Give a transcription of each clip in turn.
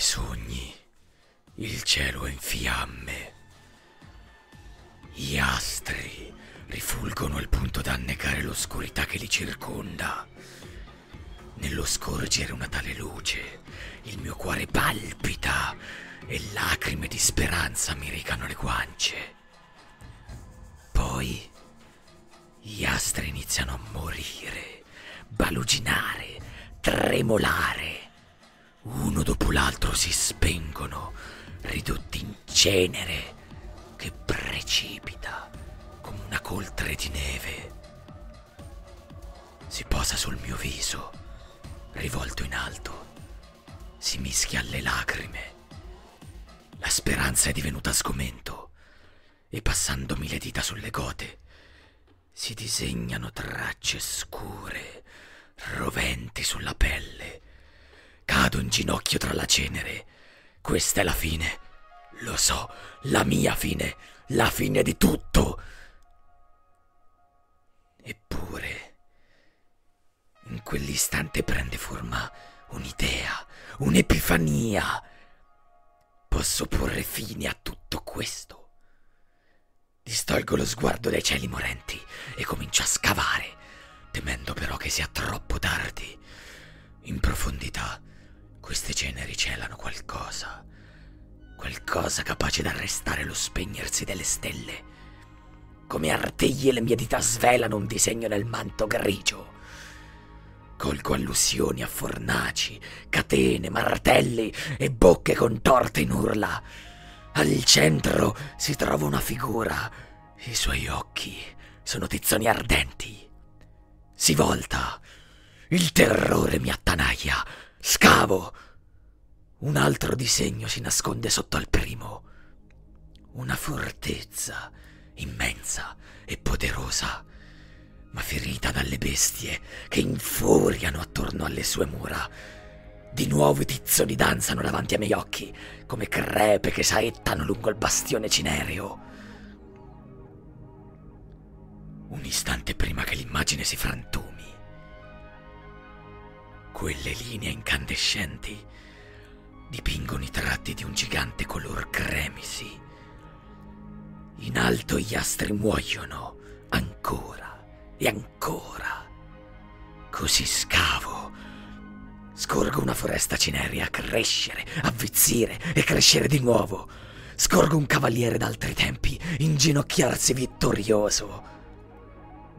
sogni il cielo è in fiamme. Gli astri rifulgono al punto da annegare l'oscurità che li circonda. Nello scorgere una tale luce, il mio cuore palpita e lacrime di speranza mi recano le guance. Poi gli astri iniziano a morire, baluginare, tremolare. Uno dopo l'altro si spengono, ridotti in cenere che precipita come una coltre di neve. Si posa sul mio viso, rivolto in alto, si mischia alle lacrime. La speranza è divenuta sgomento e passandomi le dita sulle gote si disegnano tracce scure, roventi sulla pelle. Cado in ginocchio tra la cenere. Questa è la fine. Lo so, la mia fine, la fine di tutto. Eppure, in quell'istante prende forma un'idea, un'epifania. Posso porre fine a tutto questo. Distolgo lo sguardo dai cieli morenti e comincio a scavare, temendo però che sia troppo tardi. In profondità, queste ceneri celano qualcosa, qualcosa capace di arrestare lo spegnersi delle stelle. Come artigli le mie dita svelano un disegno nel manto grigio. Colgo allusioni a fornaci, catene, martelli e bocche contorte in urla. Al centro si trova una figura. I suoi occhi sono tizzoni ardenti. Si volta. Il terrore mi attanaglia. Scavo. Un altro disegno si nasconde sotto al primo. Una fortezza immensa e poderosa, ma ferita dalle bestie che infuriano attorno alle sue mura. Di nuovo i tizzoni danzano davanti ai miei occhi, come crepe che saettano lungo il bastione cinereo. Un istante prima che l'immagine si frantumi, quelle linee incandescenti dipingono i tratti di un gigante color cremisi. In alto gli astri muoiono ancora e ancora. Così scavo. Scorgo una foresta cinerea crescere, avvizzire e crescere di nuovo. Scorgo un cavaliere d'altri tempi inginocchiarsi vittorioso,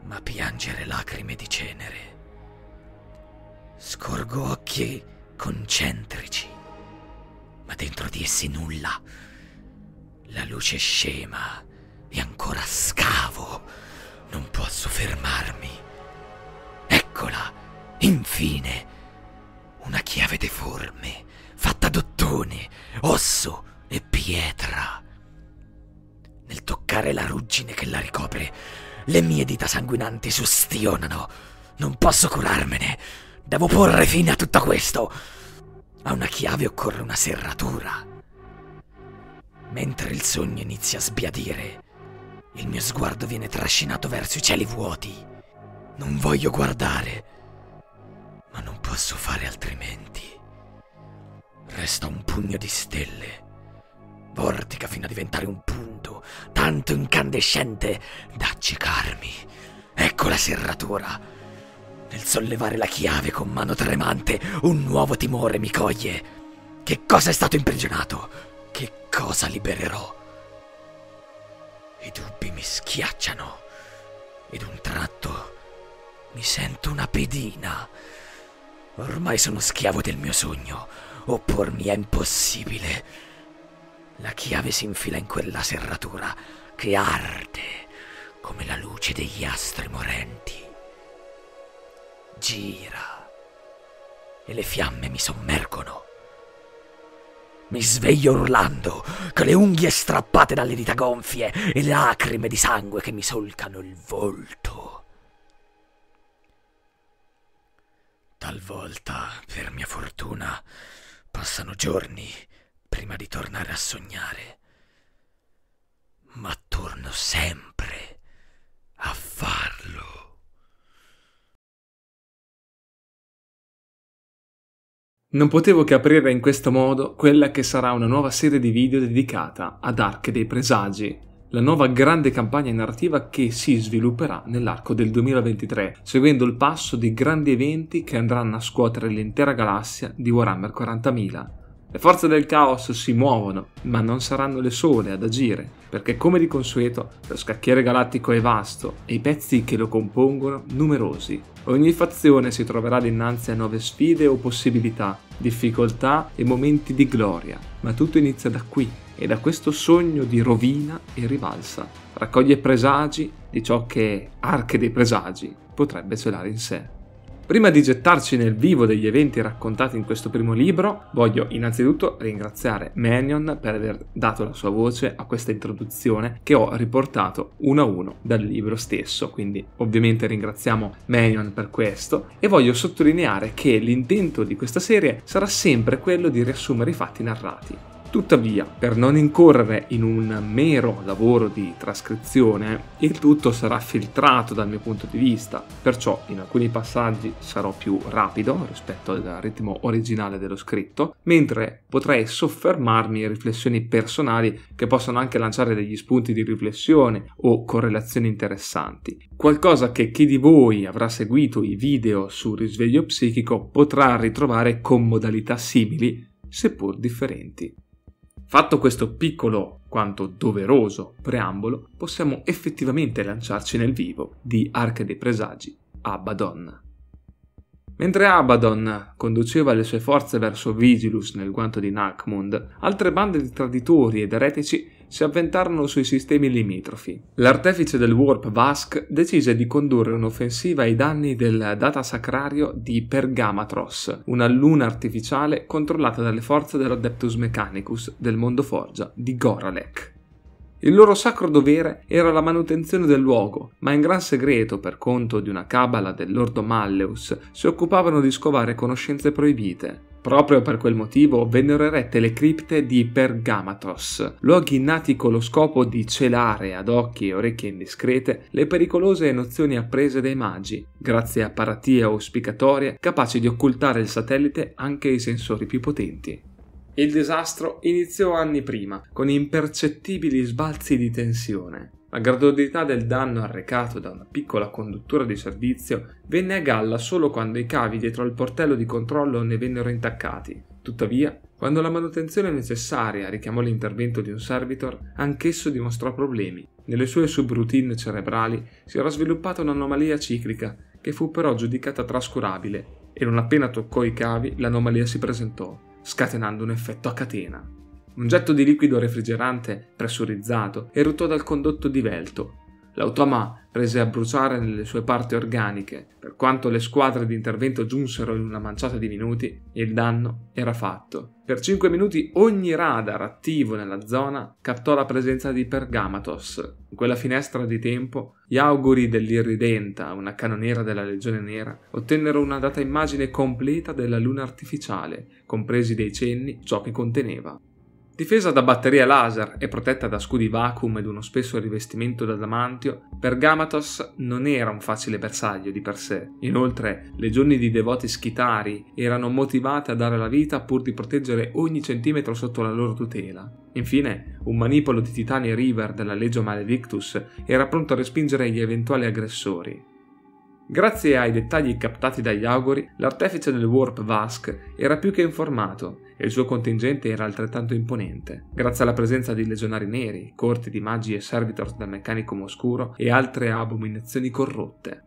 ma piangere lacrime di cenere. Scorgo occhi concentrici, ma dentro di essi nulla. La luce scema e ancora scavo. Non posso fermarmi. Eccola, infine. Una chiave deforme, fatta d'ottone, osso e pietra. Nel toccare la ruggine che la ricopre, le mie dita sanguinanti sustionano. Non posso curarmene. Devo porre fine a tutto questo. A una chiave occorre una serratura. Mentre il sogno inizia a sbiadire, il mio sguardo viene trascinato verso i cieli vuoti. Non voglio guardare, ma non posso fare altrimenti. Resta un pugno di stelle. Vortica fino a diventare un punto tanto incandescente da accecarmi. Ecco la serratura. Nel sollevare la chiave con mano tremante, un nuovo timore mi coglie. Che cosa è stato imprigionato? Che cosa libererò? I dubbi mi schiacciano ed un tratto mi sento una pedina. Ormai sono schiavo del mio sogno. Oppormi è impossibile. La chiave si infila in quella serratura che arde come la luce degli astri morenti. Gira e le fiamme mi sommergono. Mi sveglio urlando, con le unghie strappate dalle dita gonfie e lacrime di sangue che mi solcano il volto. Talvolta, per mia fortuna, passano giorni prima di tornare a sognare, ma torno sempre a farlo. Non potevo che aprire in questo modo quella che sarà una nuova serie di video dedicata ad Arche dei Presagi, la nuova grande campagna narrativa che si svilupperà nell'arco del 2023, seguendo il passo di grandi eventi che andranno a scuotere l'intera galassia di Warhammer 40.000. Le forze del caos si muovono, ma non saranno le sole ad agire, perché come di consueto lo scacchiere galattico è vasto e i pezzi che lo compongono numerosi. Ogni fazione si troverà dinanzi a nuove sfide o possibilità, difficoltà e momenti di gloria, ma tutto inizia da qui e da questo sogno di rovina e rivalsa. Raccoglie presagi di ciò che Arche dei Presagi potrebbe celare in sé. Prima di gettarci nel vivo degli eventi raccontati in questo primo libro, voglio innanzitutto ringraziare Manion per aver dato la sua voce a questa introduzione che ho riportato uno a uno dal libro stesso, quindi ovviamente ringraziamo Manion per questo e voglio sottolineare che l'intento di questa serie sarà sempre quello di riassumere i fatti narrati. Tuttavia, per non incorrere in un mero lavoro di trascrizione, il tutto sarà filtrato dal mio punto di vista, perciò in alcuni passaggi sarò più rapido rispetto al ritmo originale dello scritto, mentre potrei soffermarmi a riflessioni personali che possono anche lanciare degli spunti di riflessione o correlazioni interessanti. Qualcosa che chi di voi avrà seguito i video sul risveglio psichico potrà ritrovare con modalità simili, seppur differenti. Fatto questo piccolo quanto doveroso preambolo, possiamo effettivamente lanciarci nel vivo di Arche dei Presagi, Abaddon. Mentre Abaddon conduceva le sue forze verso Vigilus nel guanto di Nakmund, altre bande di traditori ed eretici si avventarono sui sistemi limitrofi. L'artefice del Warp Vask decise di condurre un'offensiva ai danni del data sacrario di Pergamatros, una luna artificiale controllata dalle forze dell'Adeptus Mechanicus del mondo forgia di Goralek. Il loro sacro dovere era la manutenzione del luogo, ma in gran segreto, per conto di una cabala del Lordo Malleus, si occupavano di scovare conoscenze proibite. Proprio per quel motivo vennero erette le cripte di Pergamatos, luoghi nati con lo scopo di celare ad occhi e orecchie indiscrete le pericolose nozioni apprese dai magi, grazie a paratie auspicatorie capaci di occultare il satellite anche ai sensori più potenti. Il disastro iniziò anni prima, con impercettibili sbalzi di tensione. La gradualità del danno arrecato da una piccola conduttura di servizio venne a galla solo quando i cavi dietro al portello di controllo ne vennero intaccati. Tuttavia, quando la manutenzione necessaria richiamò l'intervento di un servitor, anch'esso dimostrò problemi. Nelle sue subroutine cerebrali si era sviluppata un'anomalia ciclica che fu però giudicata trascurabile e non appena toccò i cavi l'anomalia si presentò, scatenando un effetto a catena. Un getto di liquido refrigerante pressurizzato eruttò dal condotto divelto. L'automa prese a bruciare nelle sue parti organiche. Per quanto le squadre di intervento giunsero in una manciata di minuti, il danno era fatto. Per cinque minuti ogni radar attivo nella zona captò la presenza di Pergamatos. In quella finestra di tempo, gli auguri dell'Irridenta, una cannoniera della Legione Nera, ottennero una data immagine completa della luna artificiale, compresi dei cenni ciò che conteneva. Difesa da batterie laser e protetta da scudi vacuum ed uno spesso rivestimento d'adamantio, Pergamatos non era un facile bersaglio di per sé. Inoltre, legioni di devoti schitari erano motivate a dare la vita pur di proteggere ogni centimetro sotto la loro tutela. Infine, un manipolo di Titania River della Legio Maledictus era pronto a respingere gli eventuali aggressori. Grazie ai dettagli captati dagli auguri, l'artefice del Warp Vask era più che informato e il suo contingente era altrettanto imponente, grazie alla presenza di legionari neri, corti di magi e servitors del meccanico oscuro e altre abominazioni corrotte.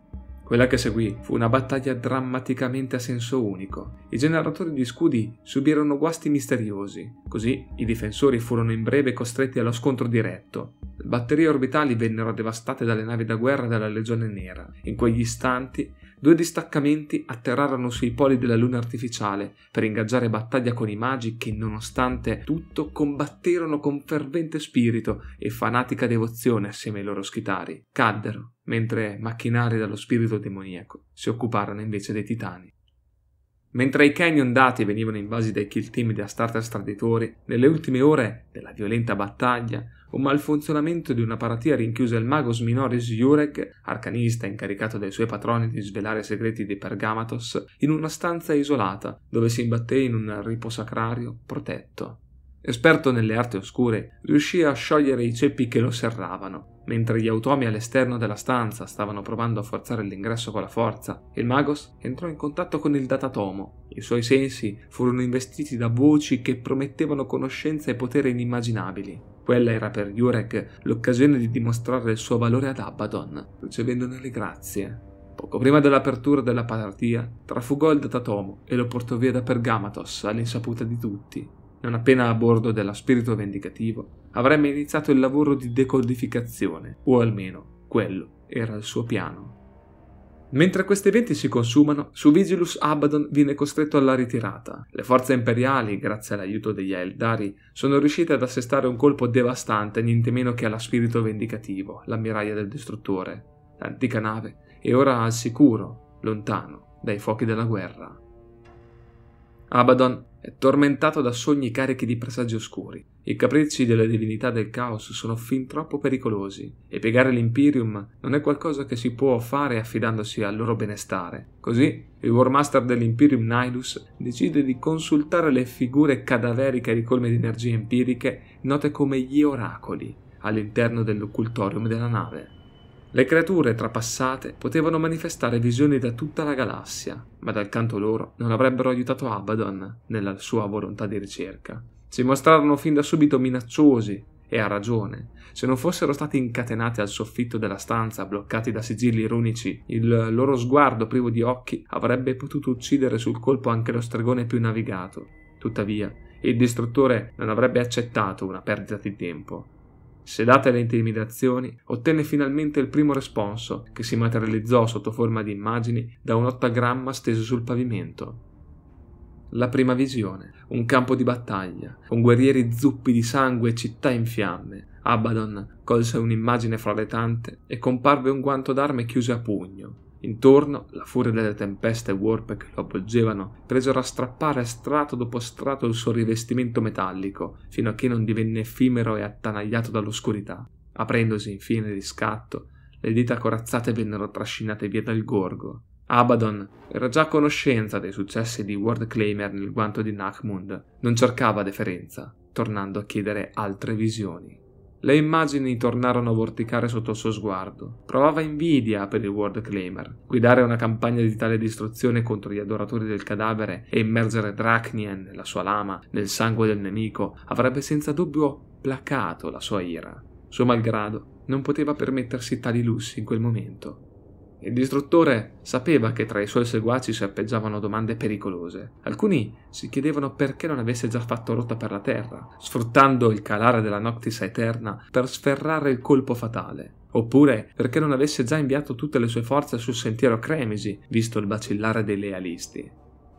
Quella che seguì fu una battaglia drammaticamente a senso unico. I generatori di scudi subirono guasti misteriosi, così i difensori furono in breve costretti allo scontro diretto. Le batterie orbitali vennero devastate dalle navi da guerra della Legione Nera. In quegli istanti due distaccamenti atterrarono sui poli della luna artificiale per ingaggiare battaglia con i magi che, nonostante tutto, combatterono con fervente spirito e fanatica devozione assieme ai loro schitari. Caddero, mentre macchinari dallo spirito demoniaco si occuparono invece dei titani. Mentre i canyon dati venivano invasi dai kill team di Astartes traditori, nelle ultime ore della violenta battaglia, un malfunzionamento di una paratia rinchiuse il magos minoris Jurek, arcanista incaricato dai suoi patroni di svelare i segreti di Pergamatos, in una stanza isolata, dove si imbatté in un riposacrario protetto. Esperto nelle arti oscure, riuscì a sciogliere i ceppi che lo serravano. Mentre gli automi all'esterno della stanza stavano provando a forzare l'ingresso con la forza, il Magos entrò in contatto con il datatomo. I suoi sensi furono investiti da voci che promettevano conoscenza e potere inimmaginabili. Quella era per Jurek l'occasione di dimostrare il suo valore ad Abaddon, ricevendone le grazie. Poco prima dell'apertura della partia, trafugò il datatomo e lo portò via da Pergamatos all'insaputa di tutti non appena a bordo della spirito vendicativo, avrebbe iniziato il lavoro di decodificazione, o almeno quello era il suo piano. Mentre questi eventi si consumano, su Vigilus Abaddon viene costretto alla ritirata. Le forze imperiali, grazie all'aiuto degli Eldari, sono riuscite ad assestare un colpo devastante niente meno che alla spirito vendicativo, l'ammiraglia del distruttore. L'antica nave è ora al sicuro, lontano dai fuochi della guerra. Abaddon tormentato da sogni carichi di presagi oscuri. I capricci delle divinità del caos sono fin troppo pericolosi e piegare l'Imperium non è qualcosa che si può fare affidandosi al loro benestare. Così il War Master dell'Imperium Nihilus decide di consultare le figure cadaveriche ricolme di energie empiriche note come gli oracoli all'interno dell'occultorium della nave. Le creature trapassate potevano manifestare visioni da tutta la galassia, ma dal canto loro non avrebbero aiutato Abaddon nella sua volontà di ricerca. Si mostrarono fin da subito minacciosi, e a ragione. Se non fossero stati incatenati al soffitto della stanza, bloccati da sigilli runici, il loro sguardo privo di occhi avrebbe potuto uccidere sul colpo anche lo stregone più navigato. Tuttavia, il distruttore non avrebbe accettato una perdita di tempo Sedate le intimidazioni, ottenne finalmente il primo responso, che si materializzò sotto forma di immagini da un ottagramma steso sul pavimento. La prima visione, un campo di battaglia, con guerrieri zuppi di sangue e città in fiamme. Abaddon colse un'immagine floretante e comparve un guanto d'arme chiuso a pugno, Intorno, la furia delle tempeste e warp che lo avvolgevano presero a strappare strato dopo strato il suo rivestimento metallico, fino a che non divenne effimero e attanagliato dall'oscurità. Aprendosi infine di scatto, le dita corazzate vennero trascinate via dal gorgo. Abaddon era già a conoscenza dei successi di World Claimer nel guanto di Nachmund, non cercava deferenza, tornando a chiedere altre visioni. Le immagini tornarono a vorticare sotto il suo sguardo. Provava invidia per il World Claimer. Guidare una campagna di tale distruzione contro gli adoratori del cadavere e immergere Drachnien, la sua lama, nel sangue del nemico avrebbe senza dubbio placato la sua ira. Suo malgrado non poteva permettersi tali lussi in quel momento. Il distruttore sapeva che tra i suoi seguaci serpeggiavano domande pericolose. Alcuni si chiedevano perché non avesse già fatto rotta per la terra, sfruttando il calare della Noctis Eterna per sferrare il colpo fatale. Oppure perché non avesse già inviato tutte le sue forze sul sentiero Cremisi, visto il vacillare dei lealisti.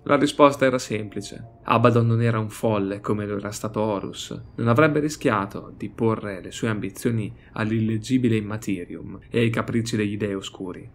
La risposta era semplice. Abaddon non era un folle come lo era stato Horus. Non avrebbe rischiato di porre le sue ambizioni all'illeggibile Immaterium e ai capricci degli dei oscuri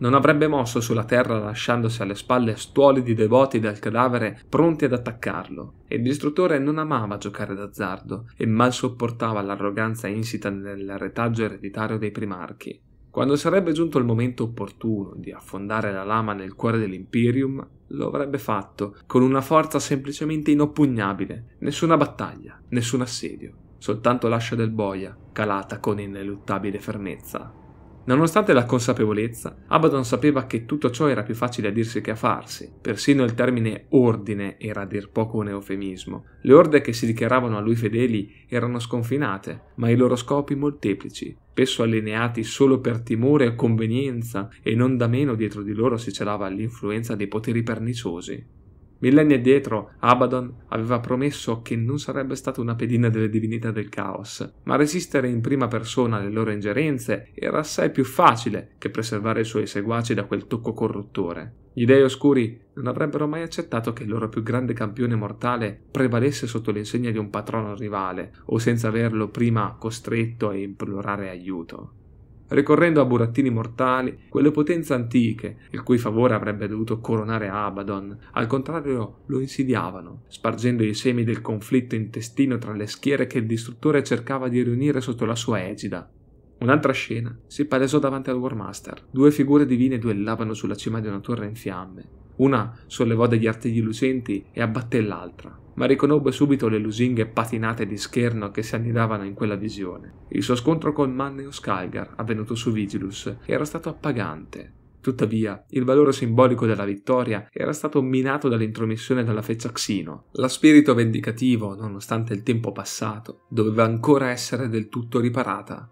non avrebbe mosso sulla terra lasciandosi alle spalle stuoli di devoti del cadavere pronti ad attaccarlo. Il distruttore non amava giocare d'azzardo e mal sopportava l'arroganza insita nel retaggio ereditario dei primarchi. Quando sarebbe giunto il momento opportuno di affondare la lama nel cuore dell'Imperium, lo avrebbe fatto con una forza semplicemente inoppugnabile. Nessuna battaglia, nessun assedio, soltanto l'ascia del boia, calata con ineluttabile fermezza. Nonostante la consapevolezza, Abaddon sapeva che tutto ciò era più facile a dirsi che a farsi. Persino il termine ordine era a dir poco un eufemismo. Le orde che si dichiaravano a lui fedeli erano sconfinate, ma i loro scopi molteplici, spesso allineati solo per timore o convenienza, e non da meno dietro di loro si celava l'influenza dei poteri perniciosi. Millenni addietro Abaddon aveva promesso che non sarebbe stata una pedina delle divinità del caos, ma resistere in prima persona alle loro ingerenze era assai più facile che preservare i suoi seguaci da quel tocco corruttore. Gli dei oscuri non avrebbero mai accettato che il loro più grande campione mortale prevalesse sotto l'insegna di un patrono rivale o senza averlo prima costretto a implorare aiuto. Ricorrendo a burattini mortali, quelle potenze antiche, il cui favore avrebbe dovuto coronare Abaddon, al contrario lo insidiavano, spargendo i semi del conflitto intestino tra le schiere che il distruttore cercava di riunire sotto la sua egida. Un'altra scena si palesò davanti al War Master. Due figure divine duellavano sulla cima di una torre in fiamme. Una sollevò degli artigli lucenti e abbatté l'altra, ma riconobbe subito le lusinghe patinate di scherno che si annidavano in quella visione. Il suo scontro con Manneo Skalgar, avvenuto su Vigilus, era stato appagante. Tuttavia, il valore simbolico della vittoria era stato minato dall'intromissione della feccia Xino. Lo spirito vendicativo, nonostante il tempo passato, doveva ancora essere del tutto riparata.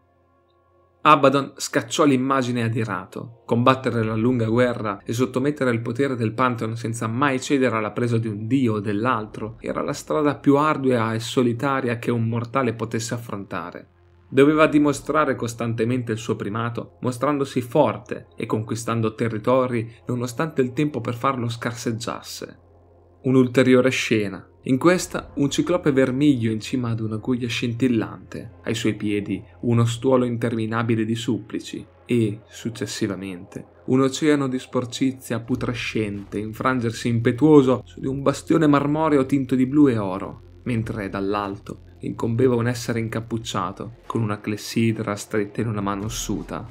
Abaddon scacciò l'immagine adirato. Combattere la lunga guerra e sottomettere il potere del Pantheon senza mai cedere alla presa di un dio o dell'altro era la strada più ardua e solitaria che un mortale potesse affrontare. Doveva dimostrare costantemente il suo primato, mostrandosi forte e conquistando territori nonostante il tempo per farlo scarseggiasse. Un'ulteriore scena, in questa un ciclope vermiglio in cima ad una guglia scintillante, ai suoi piedi uno stuolo interminabile di supplici e, successivamente, un oceano di sporcizia putrescente infrangersi impetuoso su di un bastione marmoreo tinto di blu e oro, mentre dall'alto incombeva un essere incappucciato con una clessidra stretta in una mano ossuta.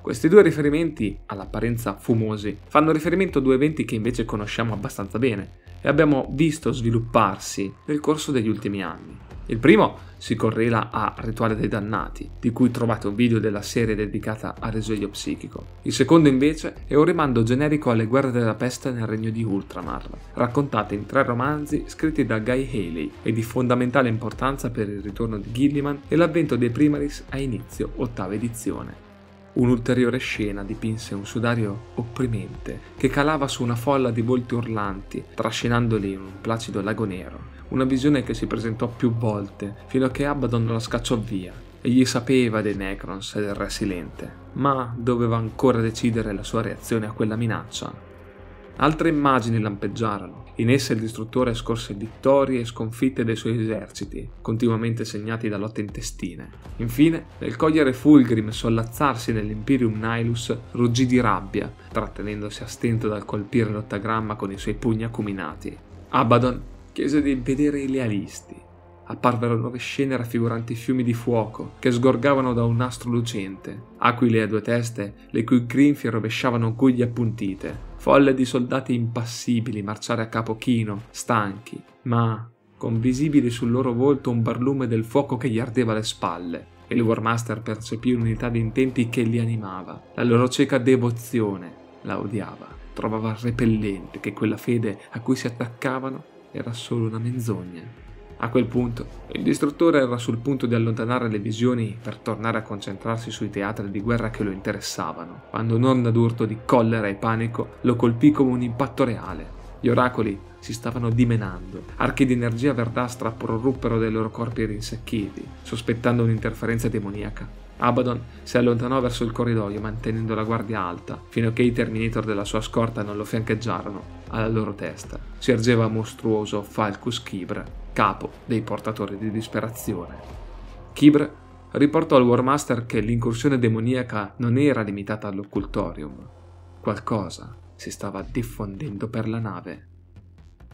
Questi due riferimenti, all'apparenza fumosi, fanno riferimento a due eventi che invece conosciamo abbastanza bene, e abbiamo visto svilupparsi nel corso degli ultimi anni. Il primo si correla a Rituale dei Dannati, di cui trovate un video della serie dedicata al risveglio psichico. Il secondo invece è un rimando generico alle guerre della peste nel regno di Ultramar, raccontate in tre romanzi scritti da Guy Haley e di fondamentale importanza per il ritorno di Gilliman e l'avvento dei Primaris a inizio ottava edizione. Un'ulteriore scena dipinse un sudario opprimente che calava su una folla di volti urlanti, trascinandoli in un placido lago nero. Una visione che si presentò più volte, fino a che Abaddon la scacciò via. Egli sapeva dei Necrons e del Re Silente, ma doveva ancora decidere la sua reazione a quella minaccia. Altre immagini lampeggiarono. In esse il distruttore scorse vittorie e sconfitte dei suoi eserciti, continuamente segnati da lotte intestine. Infine, nel cogliere Fulgrim e sollazzarsi nell'Imperium Nihilus, ruggì di rabbia, trattenendosi a stento dal colpire l'ottagramma con i suoi pugni acuminati. Abaddon chiese di impedire i lealisti, apparvero nuove scene raffiguranti fiumi di fuoco che sgorgavano da un nastro lucente, aquile a due teste, le cui grinfie rovesciavano guglie appuntite, folle di soldati impassibili marciare a capo chino, stanchi, ma con visibile sul loro volto un barlume del fuoco che gli ardeva alle spalle. E il Warmaster percepì un'unità di intenti che li animava. La loro cieca devozione la odiava. Trovava repellente che quella fede a cui si attaccavano era solo una menzogna. A quel punto, il distruttore era sul punto di allontanare le visioni per tornare a concentrarsi sui teatri di guerra che lo interessavano, quando un'onda d'urto di collera e panico lo colpì come un impatto reale. Gli oracoli si stavano dimenando, archi di energia verdastra proruppero dai loro corpi rinsecchiti, sospettando un'interferenza demoniaca. Abaddon si allontanò verso il corridoio mantenendo la guardia alta, fino a che i Terminator della sua scorta non lo fiancheggiarono. Alla loro testa si ergeva mostruoso Falcus Kibra, capo dei portatori di disperazione. Kibr riportò al Warmaster che l'incursione demoniaca non era limitata all'occultorium. Qualcosa si stava diffondendo per la nave.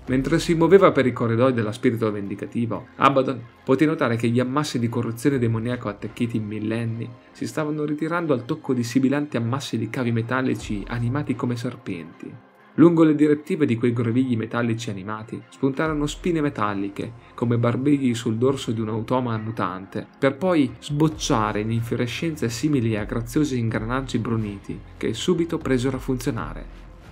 Mentre si muoveva per i corridoi della spirito vendicativo, Abaddon poté notare che gli ammassi di corruzione demoniaco attecchiti in millenni si stavano ritirando al tocco di sibilanti ammassi di cavi metallici animati come serpenti. Lungo le direttive di quei grovigli metallici animati spuntarono spine metalliche, come barbigli sul dorso di un automa mutante, per poi sbocciare in infiorescenze simili a graziosi ingranaggi bruniti, che subito presero a funzionare.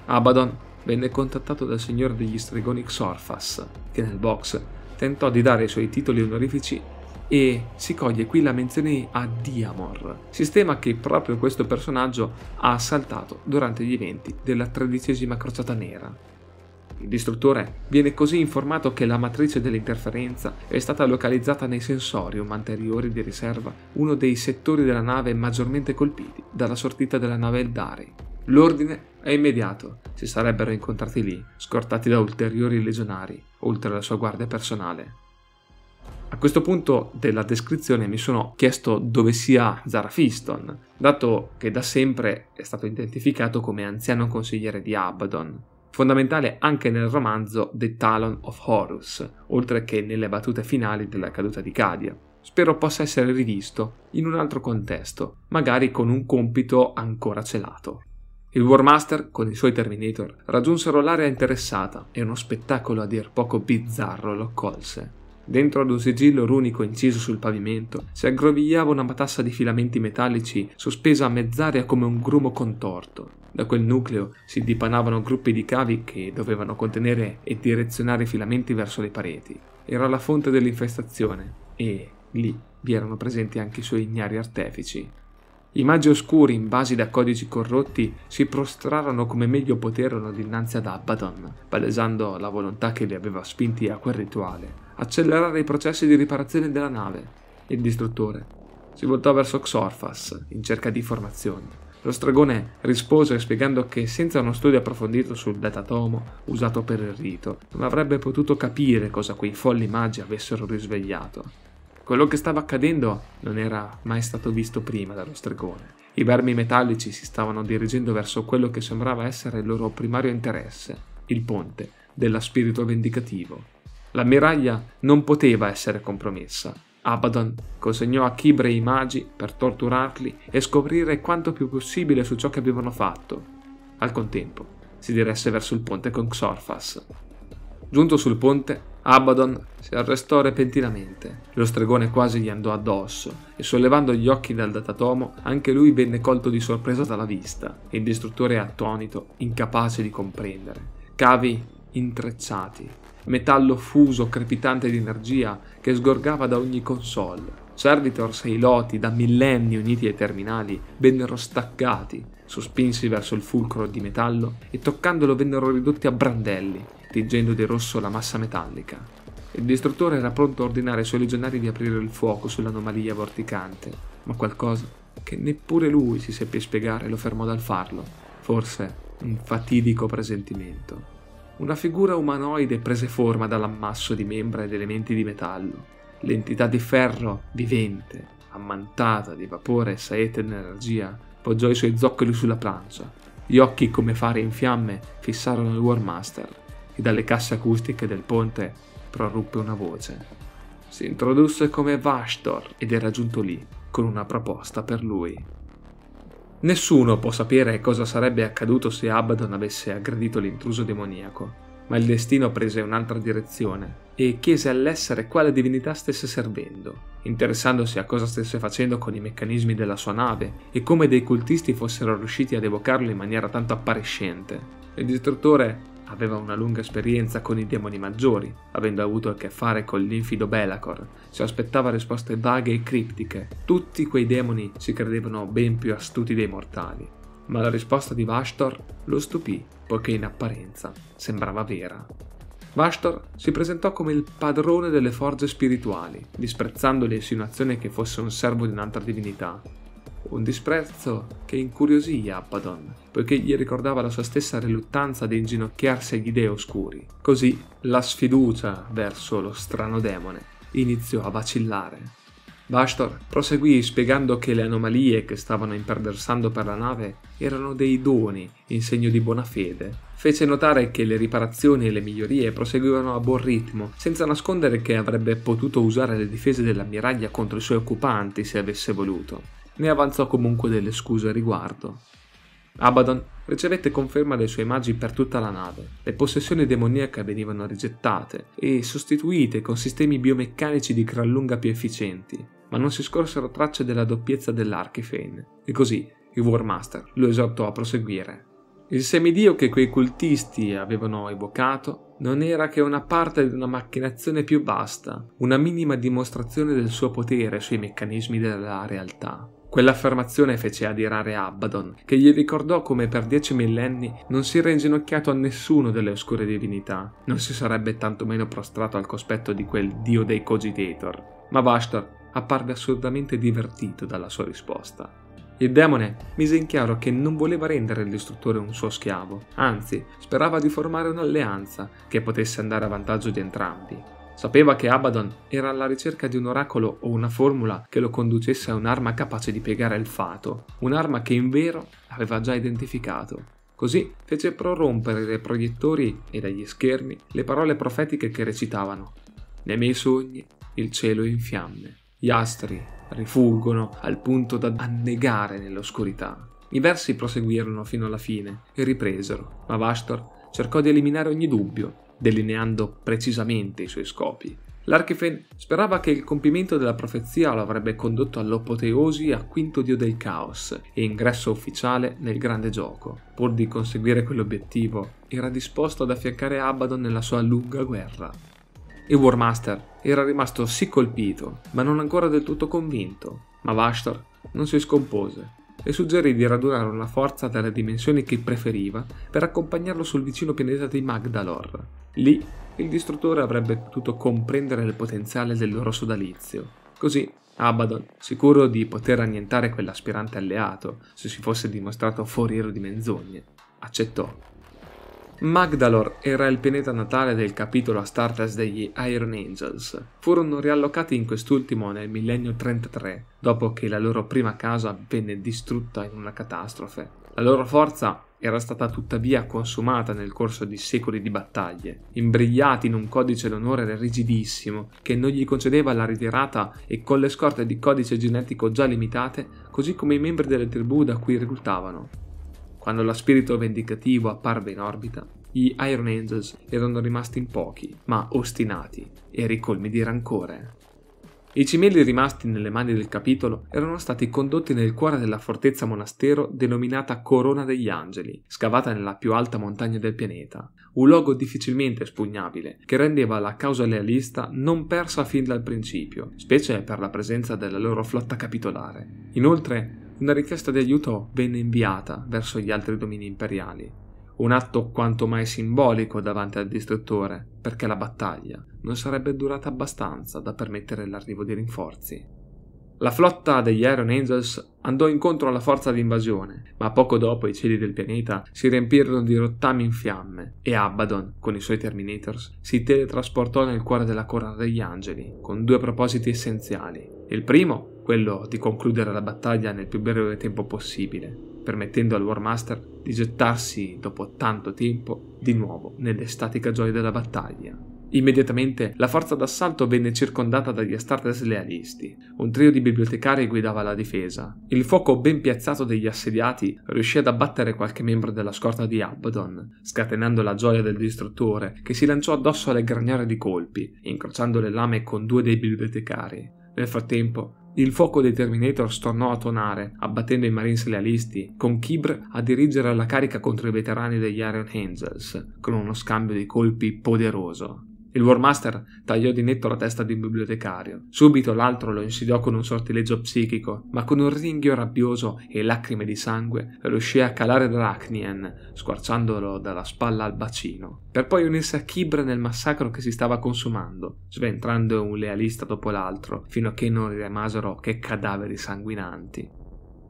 Abaddon venne contattato dal signore degli stregoni Xorfas, che nel box tentò di dare i suoi titoli onorifici e si coglie qui la menzione a Diamor, sistema che proprio questo personaggio ha assaltato durante gli eventi della tredicesima crociata nera. Il distruttore viene così informato che la matrice dell'interferenza è stata localizzata nei sensorium anteriori di riserva, uno dei settori della nave maggiormente colpiti dalla sortita della nave Eldari. L'ordine è immediato, si sarebbero incontrati lì, scortati da ulteriori legionari, oltre alla sua guardia personale. Questo punto della descrizione mi sono chiesto dove sia Zarafiston, dato che da sempre è stato identificato come anziano consigliere di Abaddon, fondamentale anche nel romanzo The Talon of Horus, oltre che nelle battute finali della caduta di Cadia. Spero possa essere rivisto in un altro contesto, magari con un compito ancora celato. Il Warmaster, con i suoi Terminator, raggiunsero l'area interessata e uno spettacolo a dir poco bizzarro lo accolse. Dentro ad un sigillo runico inciso sul pavimento si aggrovigliava una matassa di filamenti metallici sospesa a mezz'aria come un grumo contorto. Da quel nucleo si dipanavano gruppi di cavi che dovevano contenere e direzionare i filamenti verso le pareti. Era la fonte dell'infestazione e lì vi erano presenti anche i suoi ignari artefici. I magi oscuri, invasi da codici corrotti, si prostrarono come meglio poterono dinanzi ad Abaddon, palesando la volontà che li aveva spinti a quel rituale accelerare i processi di riparazione della nave. Il distruttore si voltò verso Xorfas in cerca di informazioni. Lo stregone rispose spiegando che senza uno studio approfondito sul datatomo usato per il rito, non avrebbe potuto capire cosa quei folli magi avessero risvegliato. Quello che stava accadendo non era mai stato visto prima dallo stregone. I vermi metallici si stavano dirigendo verso quello che sembrava essere il loro primario interesse, il ponte della spirito vendicativo. L'ammiraglia non poteva essere compromessa. Abaddon consegnò a Kibre i magi per torturarli e scoprire quanto più possibile su ciò che avevano fatto. Al contempo si diresse verso il ponte con Xorfas. Giunto sul ponte, Abaddon si arrestò repentinamente. Lo stregone quasi gli andò addosso e sollevando gli occhi dal datatomo, anche lui venne colto di sorpresa dalla vista. Il distruttore attonito, incapace di comprendere. Cavi intrecciati, metallo fuso crepitante di energia che sgorgava da ogni console. Servitors e i loti, da millenni uniti ai terminali, vennero staccati, sospinsi verso il fulcro di metallo e toccandolo vennero ridotti a brandelli, tingendo di rosso la massa metallica. Il distruttore era pronto a ordinare ai suoi legionari di aprire il fuoco sull'anomalia vorticante, ma qualcosa che neppure lui si seppe spiegare lo fermò dal farlo. Forse un fatidico presentimento. Una figura umanoide prese forma dall'ammasso di membra ed elementi di metallo. L'entità di ferro, vivente, ammantata di vapore e saette d'energia, poggiò i suoi zoccoli sulla plancia. Gli occhi come fari in fiamme fissarono il War Master e dalle casse acustiche del ponte proruppe una voce. Si introdusse come Vashtor ed era giunto lì con una proposta per lui. Nessuno può sapere cosa sarebbe accaduto se Abaddon avesse aggredito l'intruso demoniaco, ma il destino prese un'altra direzione e chiese all'essere quale divinità stesse servendo, interessandosi a cosa stesse facendo con i meccanismi della sua nave e come dei cultisti fossero riusciti ad evocarlo in maniera tanto appariscente. Il distruttore Aveva una lunga esperienza con i demoni maggiori, avendo avuto a che fare con l'infido Belacor. Si aspettava risposte vaghe e criptiche. Tutti quei demoni si credevano ben più astuti dei mortali. Ma la risposta di Vashtor lo stupì, poiché in apparenza sembrava vera. Vashtor si presentò come il padrone delle forze spirituali, disprezzando l'insinuazione che fosse un servo di un'altra divinità, un disprezzo che incuriosì Abaddon, poiché gli ricordava la sua stessa riluttanza ad inginocchiarsi agli dei oscuri. Così la sfiducia verso lo strano demone iniziò a vacillare. Bastor proseguì spiegando che le anomalie che stavano imperversando per la nave erano dei doni in segno di buona fede. Fece notare che le riparazioni e le migliorie proseguivano a buon ritmo, senza nascondere che avrebbe potuto usare le difese dell'ammiraglia contro i suoi occupanti se avesse voluto ne avanzò comunque delle scuse a riguardo. Abaddon ricevette conferma dai suoi magi per tutta la nave. Le possessioni demoniache venivano rigettate e sostituite con sistemi biomeccanici di gran lunga più efficienti, ma non si scorsero tracce della doppiezza dell'Archifane, e così il Warmaster lo esortò a proseguire. Il semidio che quei cultisti avevano evocato non era che una parte di una macchinazione più vasta, una minima dimostrazione del suo potere sui meccanismi della realtà. Quell'affermazione fece adirare Abaddon, che gli ricordò come per dieci millenni non si era inginocchiato a nessuno delle oscure divinità, non si sarebbe tantomeno prostrato al cospetto di quel dio dei cogitator. Ma Vashtar apparve assurdamente divertito dalla sua risposta. Il demone mise in chiaro che non voleva rendere il distruttore un suo schiavo, anzi sperava di formare un'alleanza che potesse andare a vantaggio di entrambi. Sapeva che Abaddon era alla ricerca di un oracolo o una formula che lo conducesse a un'arma capace di piegare il fato, un'arma che in vero aveva già identificato. Così fece prorompere dai proiettori e dagli schermi le parole profetiche che recitavano Nei miei sogni il cielo è in fiamme, gli astri rifuggono al punto da annegare nell'oscurità. I versi proseguirono fino alla fine e ripresero, ma Vastor cercò di eliminare ogni dubbio delineando precisamente i suoi scopi. L'Archifen sperava che il compimento della profezia lo avrebbe condotto all'apoteosi a quinto dio del caos e ingresso ufficiale nel grande gioco. Pur di conseguire quell'obiettivo, era disposto ad affiancare Abaddon nella sua lunga guerra. Il Warmaster era rimasto sì colpito, ma non ancora del tutto convinto, ma Vashtor non si scompose e suggerì di radunare una forza dalle dimensioni che preferiva per accompagnarlo sul vicino pianeta di Magdalor. Lì il distruttore avrebbe potuto comprendere il potenziale del loro sodalizio. Così Abaddon, sicuro di poter annientare quell'aspirante alleato se si fosse dimostrato foriero di menzogne, accettò Magdalor era il pianeta natale del capitolo Astartes degli Iron Angels. Furono riallocati in quest'ultimo nel millennio 33, dopo che la loro prima casa venne distrutta in una catastrofe. La loro forza era stata tuttavia consumata nel corso di secoli di battaglie, imbrigliati in un codice d'onore rigidissimo che non gli concedeva la ritirata e con le scorte di codice genetico già limitate, così come i membri delle tribù da cui reclutavano. Quando lo spirito vendicativo apparve in orbita, gli Iron Angels erano rimasti in pochi, ma ostinati e ricolmi di rancore. I cimeli rimasti nelle mani del capitolo erano stati condotti nel cuore della fortezza monastero denominata Corona degli Angeli, scavata nella più alta montagna del pianeta, un luogo difficilmente espugnabile, che rendeva la causa lealista non persa fin dal principio, specie per la presenza della loro flotta capitolare. Inoltre, una richiesta di aiuto venne inviata verso gli altri domini imperiali, un atto quanto mai simbolico davanti al distruttore, perché la battaglia non sarebbe durata abbastanza da permettere l'arrivo di rinforzi. La flotta degli Iron Angels andò incontro alla forza di invasione, ma poco dopo i cieli del pianeta si riempirono di rottami in fiamme e Abaddon, con i suoi Terminators, si teletrasportò nel cuore della corona degli angeli, con due propositi essenziali. Il primo, quello di concludere la battaglia nel più breve tempo possibile, permettendo al War Master di gettarsi, dopo tanto tempo, di nuovo nell'estatica gioia della battaglia. Immediatamente la forza d'assalto venne circondata dagli Astartes lealisti. Un trio di bibliotecari guidava la difesa. Il fuoco ben piazzato degli assediati riuscì ad abbattere qualche membro della scorta di Abaddon, scatenando la gioia del distruttore, che si lanciò addosso alle graniere di colpi, incrociando le lame con due dei bibliotecari. Nel frattempo, il fuoco dei Terminator tornò a tonare, abbattendo i Marines lealisti, con Kibr a dirigere la carica contro i veterani degli Iron Angels, con uno scambio di colpi poderoso. Il Warmaster tagliò di netto la testa di un bibliotecario. Subito l'altro lo insidiò con un sortileggio psichico, ma con un ringhio rabbioso e lacrime di sangue riuscì a calare Drachnien, squarciandolo dalla spalla al bacino, per poi unirsi a Kibra nel massacro che si stava consumando, sventrando un lealista dopo l'altro, fino a che non rimasero che cadaveri sanguinanti.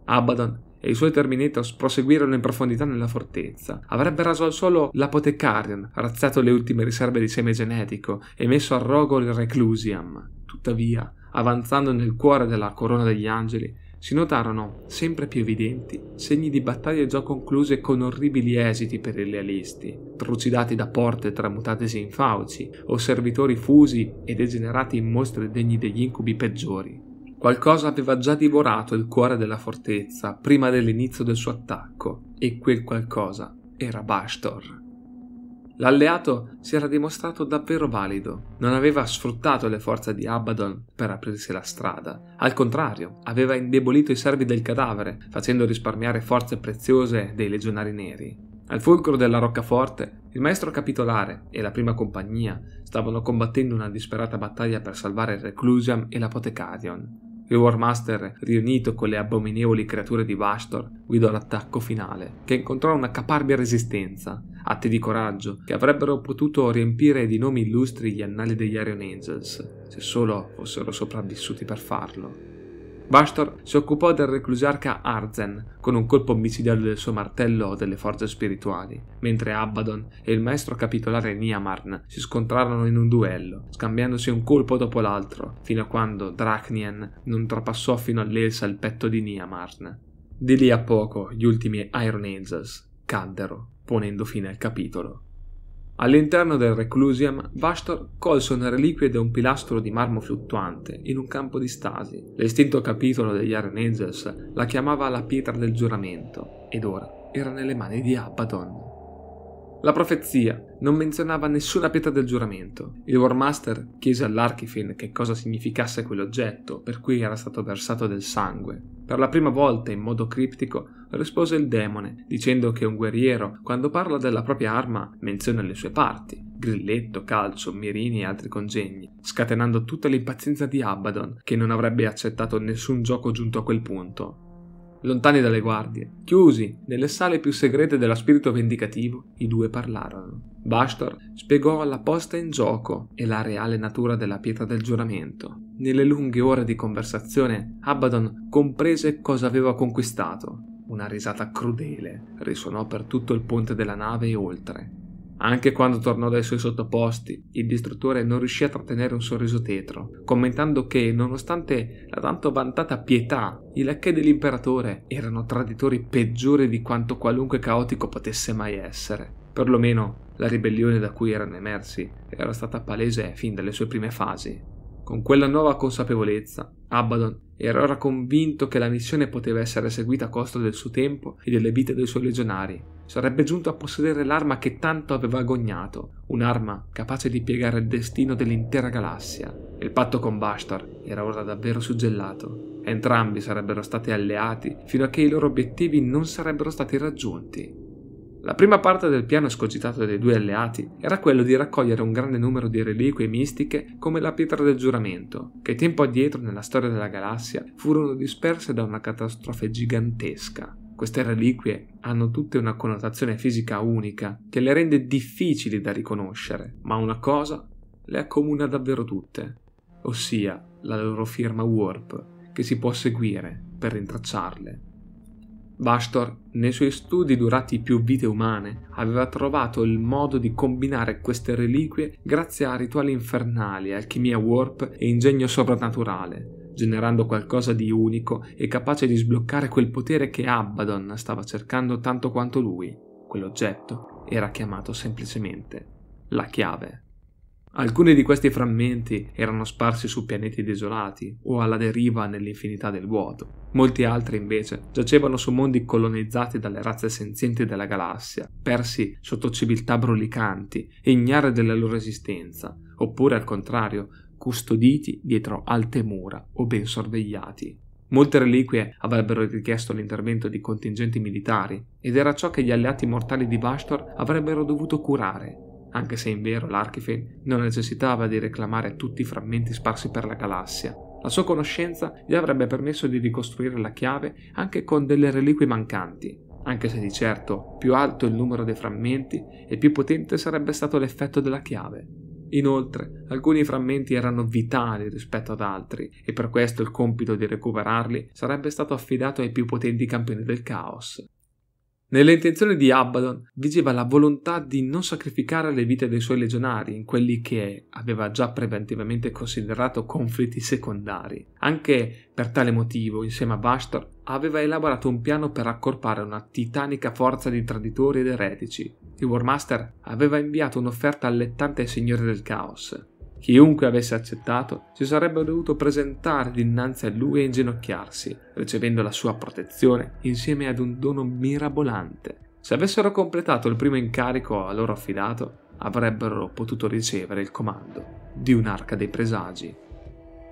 Abaddon e i suoi Terminators proseguirono in profondità nella fortezza. Avrebbe raso al suolo l'Apothecarion, razziato le ultime riserve di seme genetico e messo a rogo il Reclusium. Tuttavia, avanzando nel cuore della corona degli angeli, si notarono, sempre più evidenti, segni di battaglie già concluse con orribili esiti per i lealisti, trucidati da porte tramutatesi in fauci, o servitori fusi e degenerati in mostri degni degli incubi peggiori. Qualcosa aveva già divorato il cuore della fortezza prima dell'inizio del suo attacco, e quel qualcosa era Bashtor. L'alleato si era dimostrato davvero valido, non aveva sfruttato le forze di Abaddon per aprirsi la strada, al contrario, aveva indebolito i servi del cadavere, facendo risparmiare forze preziose dei legionari neri. Al fulcro della roccaforte, il maestro capitolare e la prima compagnia stavano combattendo una disperata battaglia per salvare il Reclusium e l'Apothecarion. Il War Master, riunito con le abominevoli creature di Vastor, guidò l'attacco finale, che incontrò una caparbia resistenza, atti di coraggio che avrebbero potuto riempire di nomi illustri gli annali degli Iron Angels, se solo fossero sopravvissuti per farlo. Bastor si occupò del reclusiarca Arzen con un colpo micidiale del suo martello o delle forze spirituali, mentre Abaddon e il maestro capitolare Niamarn si scontrarono in un duello, scambiandosi un colpo dopo l'altro, fino a quando Drachnien non trapassò fino all'elsa il petto di Niamarn. Di lì a poco gli ultimi Iron Angels caddero, ponendo fine al capitolo. All'interno del Reclusium, Vastor colse una reliquia da un pilastro di marmo fluttuante in un campo di stasi. L'estinto capitolo degli Iron Angels la chiamava la pietra del giuramento ed ora era nelle mani di Abaddon. La profezia non menzionava nessuna pietra del giuramento. Il War Master chiese all'Archifin che cosa significasse quell'oggetto per cui era stato versato del sangue. Per la prima volta, in modo criptico, rispose il demone, dicendo che un guerriero, quando parla della propria arma, menziona le sue parti, grilletto, calcio, mirini e altri congegni, scatenando tutta l'impazienza di Abaddon, che non avrebbe accettato nessun gioco giunto a quel punto. Lontani dalle guardie, chiusi nelle sale più segrete dello spirito vendicativo, i due parlarono. Bastor spiegò la posta in gioco e la reale natura della pietra del giuramento. Nelle lunghe ore di conversazione, Abaddon comprese cosa aveva conquistato. Una risata crudele risuonò per tutto il ponte della nave e oltre. Anche quando tornò dai suoi sottoposti, il distruttore non riuscì a trattenere un sorriso tetro, commentando che, nonostante la tanto vantata pietà, i lacchè dell'imperatore erano traditori peggiori di quanto qualunque caotico potesse mai essere. Perlomeno la ribellione da cui erano emersi era stata palese fin dalle sue prime fasi. Con quella nuova consapevolezza, Abaddon era ora convinto che la missione poteva essere eseguita a costo del suo tempo e delle vite dei suoi legionari, sarebbe giunto a possedere l'arma che tanto aveva agognato, un'arma capace di piegare il destino dell'intera galassia. Il patto con Bashtar era ora davvero suggellato. Entrambi sarebbero stati alleati fino a che i loro obiettivi non sarebbero stati raggiunti. La prima parte del piano escogitato dai due alleati era quello di raccogliere un grande numero di reliquie mistiche come la pietra del giuramento, che tempo addietro nella storia della galassia furono disperse da una catastrofe gigantesca. Queste reliquie hanno tutte una connotazione fisica unica che le rende difficili da riconoscere, ma una cosa le accomuna davvero tutte, ossia la loro firma Warp, che si può seguire per rintracciarle. Bastor, nei suoi studi durati più vite umane, aveva trovato il modo di combinare queste reliquie grazie a rituali infernali, alchimia warp e ingegno soprannaturale, generando qualcosa di unico e capace di sbloccare quel potere che Abaddon stava cercando tanto quanto lui. Quell'oggetto era chiamato semplicemente la chiave. Alcuni di questi frammenti erano sparsi su pianeti desolati o alla deriva nell'infinità del vuoto. Molti altri invece giacevano su mondi colonizzati dalle razze senzienti della galassia, persi sotto civiltà brulicanti e ignare della loro esistenza, oppure al contrario custoditi dietro alte mura o ben sorvegliati. Molte reliquie avrebbero richiesto l'intervento di contingenti militari ed era ciò che gli alleati mortali di Bastor avrebbero dovuto curare, anche se in vero l'Archifane non necessitava di reclamare tutti i frammenti sparsi per la galassia. La sua conoscenza gli avrebbe permesso di ricostruire la chiave anche con delle reliquie mancanti, anche se di certo più alto il numero dei frammenti e più potente sarebbe stato l'effetto della chiave. Inoltre, alcuni frammenti erano vitali rispetto ad altri e per questo il compito di recuperarli sarebbe stato affidato ai più potenti campioni del caos. Nelle intenzioni di Abaddon vigeva la volontà di non sacrificare le vite dei suoi legionari in quelli che aveva già preventivamente considerato conflitti secondari. Anche per tale motivo, insieme a Bastor, aveva elaborato un piano per accorpare una titanica forza di traditori ed eretici. Il Warmaster aveva inviato un'offerta allettante ai signori del caos, Chiunque avesse accettato si sarebbe dovuto presentare dinanzi a lui e inginocchiarsi, ricevendo la sua protezione insieme ad un dono mirabolante. Se avessero completato il primo incarico a loro affidato, avrebbero potuto ricevere il comando di un'arca dei presagi.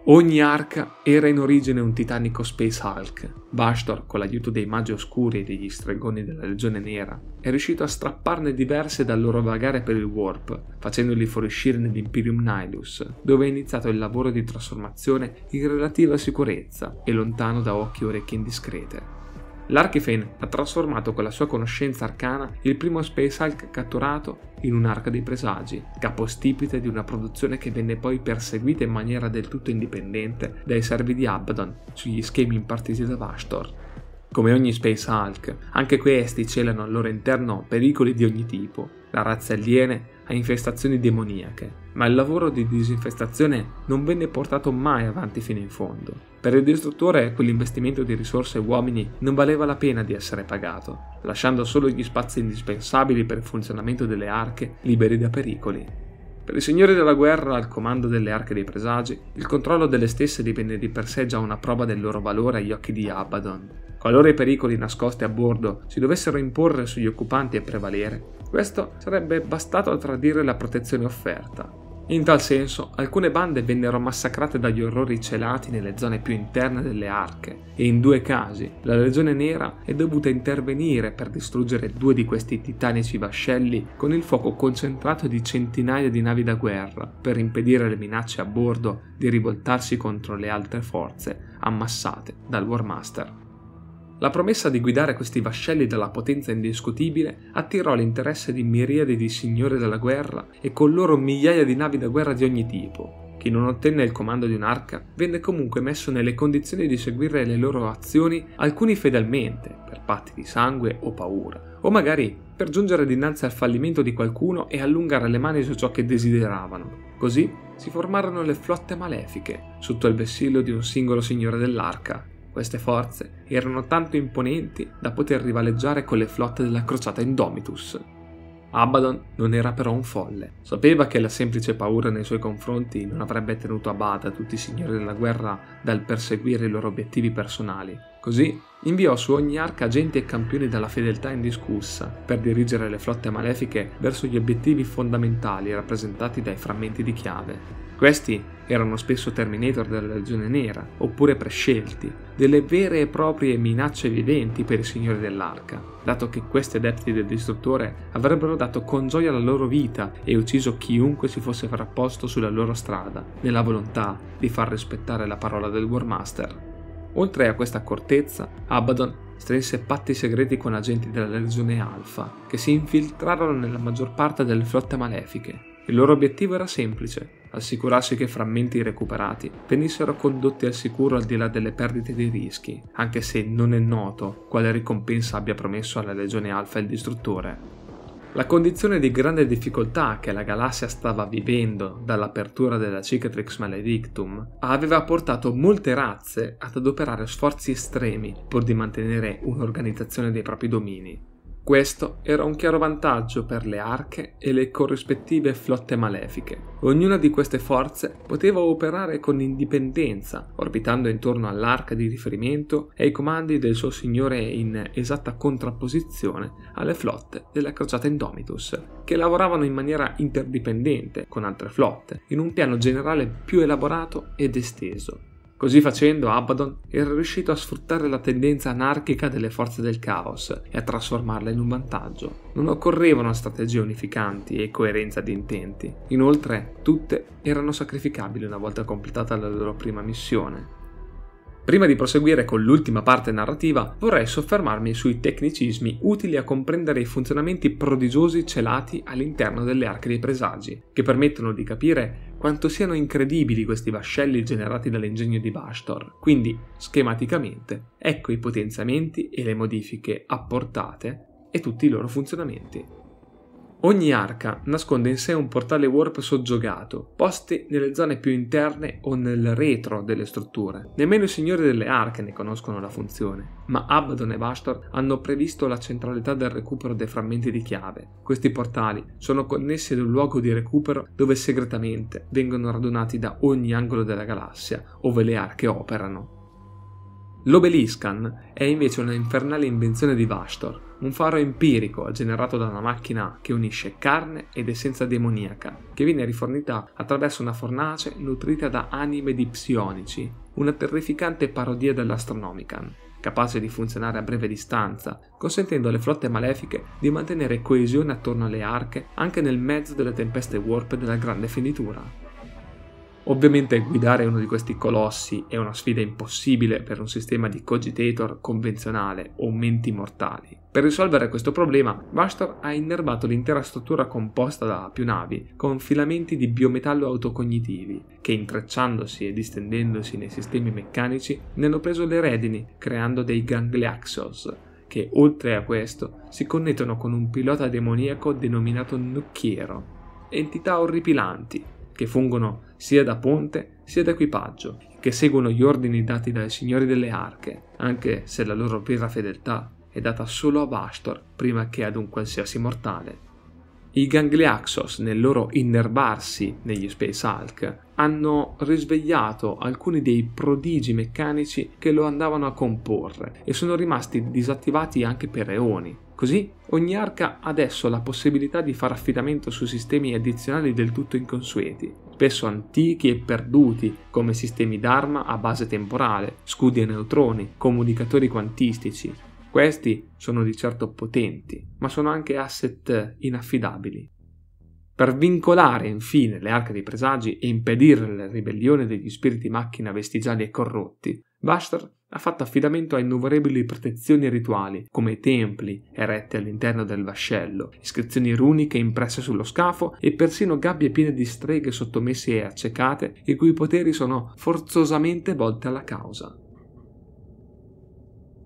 Ogni arca era in origine un titanico Space Hulk. Bastor, con l'aiuto dei magi oscuri e degli stregoni della Legione Nera, è riuscito a strapparne diverse dal loro vagare per il Warp, facendoli fuoriuscire nell'Imperium Nihilus, dove è iniziato il lavoro di trasformazione in relativa sicurezza e lontano da occhi e orecchie indiscrete. L'Archifane ha trasformato con la sua conoscenza arcana il primo Space Hulk catturato in un'arca dei presagi, capostipite di una produzione che venne poi perseguita in maniera del tutto indipendente dai servi di Abaddon sugli schemi impartiti da Vastor. Come ogni Space Hulk, anche questi celano al loro interno pericoli di ogni tipo, da razze aliene a infestazioni demoniache, ma il lavoro di disinfestazione non venne portato mai avanti fino in fondo. Per il distruttore quell'investimento di risorse e uomini non valeva la pena di essere pagato, lasciando solo gli spazi indispensabili per il funzionamento delle arche liberi da pericoli. Per i signori della guerra al comando delle arche dei presagi, il controllo delle stesse divenne di per sé già una prova del loro valore agli occhi di Abaddon. Qualora i pericoli nascosti a bordo si dovessero imporre sugli occupanti e prevalere, questo sarebbe bastato a tradire la protezione offerta, in tal senso, alcune bande vennero massacrate dagli orrori celati nelle zone più interne delle arche e in due casi la Legione Nera è dovuta intervenire per distruggere due di questi titanici vascelli con il fuoco concentrato di centinaia di navi da guerra per impedire alle minacce a bordo di rivoltarsi contro le altre forze ammassate dal War Master. La promessa di guidare questi vascelli dalla potenza indiscutibile attirò l'interesse di miriadi di signori della guerra e con loro migliaia di navi da guerra di ogni tipo. Chi non ottenne il comando di un'arca venne comunque messo nelle condizioni di seguire le loro azioni, alcuni fedelmente, per patti di sangue o paura, o magari per giungere dinanzi al fallimento di qualcuno e allungare le mani su ciò che desideravano. Così si formarono le flotte malefiche, sotto il vessillo di un singolo signore dell'arca, queste forze erano tanto imponenti da poter rivaleggiare con le flotte della crociata Indomitus. Abaddon non era però un folle. Sapeva che la semplice paura nei suoi confronti non avrebbe tenuto a bada tutti i signori della guerra dal perseguire i loro obiettivi personali. Così inviò su ogni arca agenti e campioni dalla fedeltà indiscussa per dirigere le flotte malefiche verso gli obiettivi fondamentali rappresentati dai frammenti di chiave. Questi erano spesso Terminator della Legione Nera, oppure prescelti, delle vere e proprie minacce viventi per i signori dell'arca, dato che questi adepti del distruttore avrebbero dato con gioia la loro vita e ucciso chiunque si fosse frapposto sulla loro strada, nella volontà di far rispettare la parola del War Master. Oltre a questa accortezza, Abaddon strinse patti segreti con agenti della Legione Alpha, che si infiltrarono nella maggior parte delle flotte malefiche. Il loro obiettivo era semplice, assicurarsi che frammenti recuperati venissero condotti al sicuro al di là delle perdite dei rischi, anche se non è noto quale ricompensa abbia promesso alla Legione Alfa il distruttore. La condizione di grande difficoltà che la galassia stava vivendo dall'apertura della Cicatrix Maledictum aveva portato molte razze ad adoperare sforzi estremi pur di mantenere un'organizzazione dei propri domini. Questo era un chiaro vantaggio per le arche e le corrispettive flotte malefiche. Ognuna di queste forze poteva operare con indipendenza, orbitando intorno all'arca di riferimento e ai comandi del suo signore in esatta contrapposizione alle flotte della crociata Indomitus, che lavoravano in maniera interdipendente con altre flotte, in un piano generale più elaborato ed esteso. Così facendo, Abaddon era riuscito a sfruttare la tendenza anarchica delle forze del caos e a trasformarla in un vantaggio. Non occorrevano strategie unificanti e coerenza di intenti. Inoltre, tutte erano sacrificabili una volta completata la loro prima missione. Prima di proseguire con l'ultima parte narrativa, vorrei soffermarmi sui tecnicismi utili a comprendere i funzionamenti prodigiosi celati all'interno delle arche dei presagi, che permettono di capire quanto siano incredibili questi vascelli generati dall'ingegno di Bastor. Quindi, schematicamente, ecco i potenziamenti e le modifiche apportate e tutti i loro funzionamenti. Ogni arca nasconde in sé un portale warp soggiogato, posti nelle zone più interne o nel retro delle strutture. Nemmeno i signori delle arche ne conoscono la funzione, ma Abaddon e Bastor hanno previsto la centralità del recupero dei frammenti di chiave. Questi portali sono connessi ad un luogo di recupero dove segretamente vengono radunati da ogni angolo della galassia, ove le arche operano. L'Obeliscan è invece una infernale invenzione di Vastor, un faro empirico generato da una macchina che unisce carne ed essenza demoniaca, che viene rifornita attraverso una fornace nutrita da anime di psionici, una terrificante parodia dell'Astronomican, capace di funzionare a breve distanza, consentendo alle flotte malefiche di mantenere coesione attorno alle arche anche nel mezzo delle tempeste warp della grande finitura. Ovviamente guidare uno di questi colossi è una sfida impossibile per un sistema di cogitator convenzionale o menti mortali. Per risolvere questo problema, Vastor ha innervato l'intera struttura composta da più navi con filamenti di biometallo autocognitivi che intrecciandosi e distendendosi nei sistemi meccanici ne hanno preso le redini creando dei gangliaxos che oltre a questo si connettono con un pilota demoniaco denominato Nucchiero, entità orripilanti che fungono sia da ponte sia da equipaggio, che seguono gli ordini dati dai signori delle arche, anche se la loro vera fedeltà è data solo a Vastor prima che ad un qualsiasi mortale. I Gangliaxos, nel loro innervarsi negli Space Hulk, hanno risvegliato alcuni dei prodigi meccanici che lo andavano a comporre e sono rimasti disattivati anche per eoni. Così ogni arca ha adesso la possibilità di fare affidamento su sistemi addizionali del tutto inconsueti, spesso antichi e perduti, come sistemi d'arma a base temporale, scudi a neutroni, comunicatori quantistici. Questi sono di certo potenti, ma sono anche asset inaffidabili. Per vincolare infine le arche dei presagi e impedire la ribellione degli spiriti macchina vestigiali e corrotti, Bashtar ha fatto affidamento a innumerevoli protezioni rituali, come templi eretti all'interno del vascello, iscrizioni runiche impresse sullo scafo e persino gabbie piene di streghe sottomesse e accecate, i cui poteri sono forzosamente volte alla causa.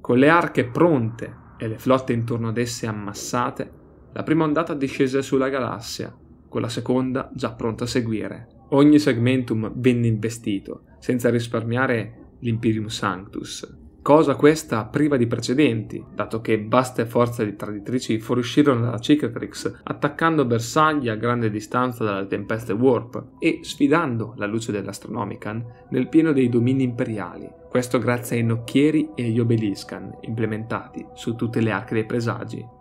Con le arche pronte e le flotte intorno ad esse ammassate, la prima ondata discese sulla galassia, con la seconda già pronta a seguire. Ogni segmentum venne investito, senza risparmiare l'Imperium Sanctus. Cosa questa priva di precedenti, dato che vaste forze di traditrici fuoriuscirono dalla Cicatrix, attaccando bersagli a grande distanza dalle tempeste Warp e sfidando la luce dell'Astronomican nel pieno dei domini imperiali. Questo grazie ai nocchieri e agli obeliscan implementati su tutte le arche dei presagi.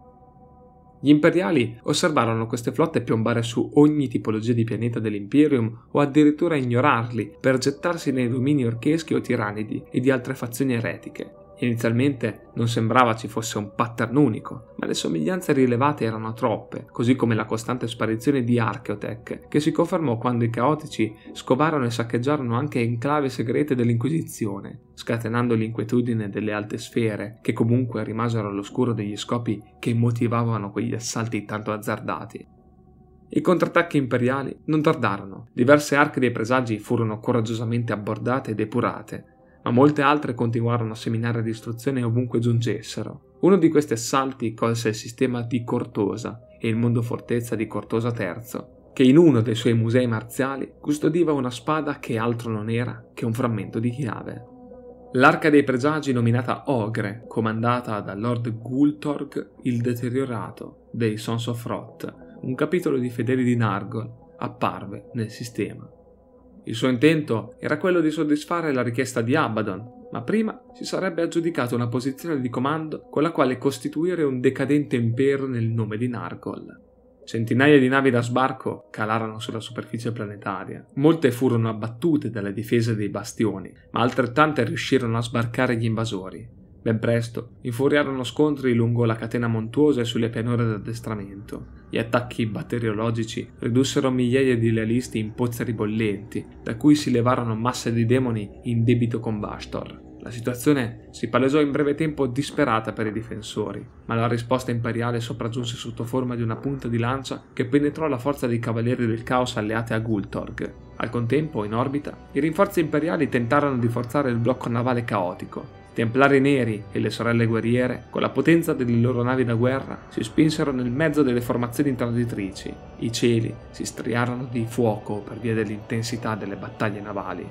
Gli imperiali osservarono queste flotte piombare su ogni tipologia di pianeta dell'Imperium o addirittura ignorarli per gettarsi nei domini orcheschi o tirannidi e di altre fazioni eretiche. Inizialmente non sembrava ci fosse un pattern unico, ma le somiglianze rilevate erano troppe, così come la costante sparizione di Archeotech, che si confermò quando i caotici scovarono e saccheggiarono anche enclave segrete dell'Inquisizione, scatenando l'inquietudine delle alte sfere, che comunque rimasero all'oscuro degli scopi che motivavano quegli assalti tanto azzardati. I contrattacchi imperiali non tardarono, diverse arche dei presagi furono coraggiosamente abbordate e depurate, ma molte altre continuarono a seminare distruzione ovunque giungessero. Uno di questi assalti colse il sistema di Cortosa e il mondo fortezza di Cortosa III, che in uno dei suoi musei marziali custodiva una spada che altro non era che un frammento di chiave. L'arca dei presagi nominata Ogre, comandata da Lord Gultorg il Deteriorato dei Sons of Roth, un capitolo di fedeli di Nargol, apparve nel sistema. Il suo intento era quello di soddisfare la richiesta di Abaddon, ma prima si sarebbe aggiudicato una posizione di comando con la quale costituire un decadente impero nel nome di Nargol. Centinaia di navi da sbarco calarono sulla superficie planetaria. Molte furono abbattute dalle difese dei bastioni, ma altrettante riuscirono a sbarcare gli invasori. Ben presto infuriarono scontri lungo la catena montuosa e sulle pianure d'addestramento. Gli attacchi batteriologici ridussero migliaia di lealisti in pozzeri bollenti, da cui si levarono masse di demoni in debito con Bastor. La situazione si palesò in breve tempo disperata per i difensori, ma la risposta imperiale sopraggiunse sotto forma di una punta di lancia che penetrò la forza dei cavalieri del caos alleate a Gultorg. Al contempo, in orbita, i rinforzi imperiali tentarono di forzare il blocco navale caotico, Templari neri e le sorelle guerriere, con la potenza delle loro navi da guerra, si spinsero nel mezzo delle formazioni transitrici. I cieli si striarono di fuoco per via dell'intensità delle battaglie navali.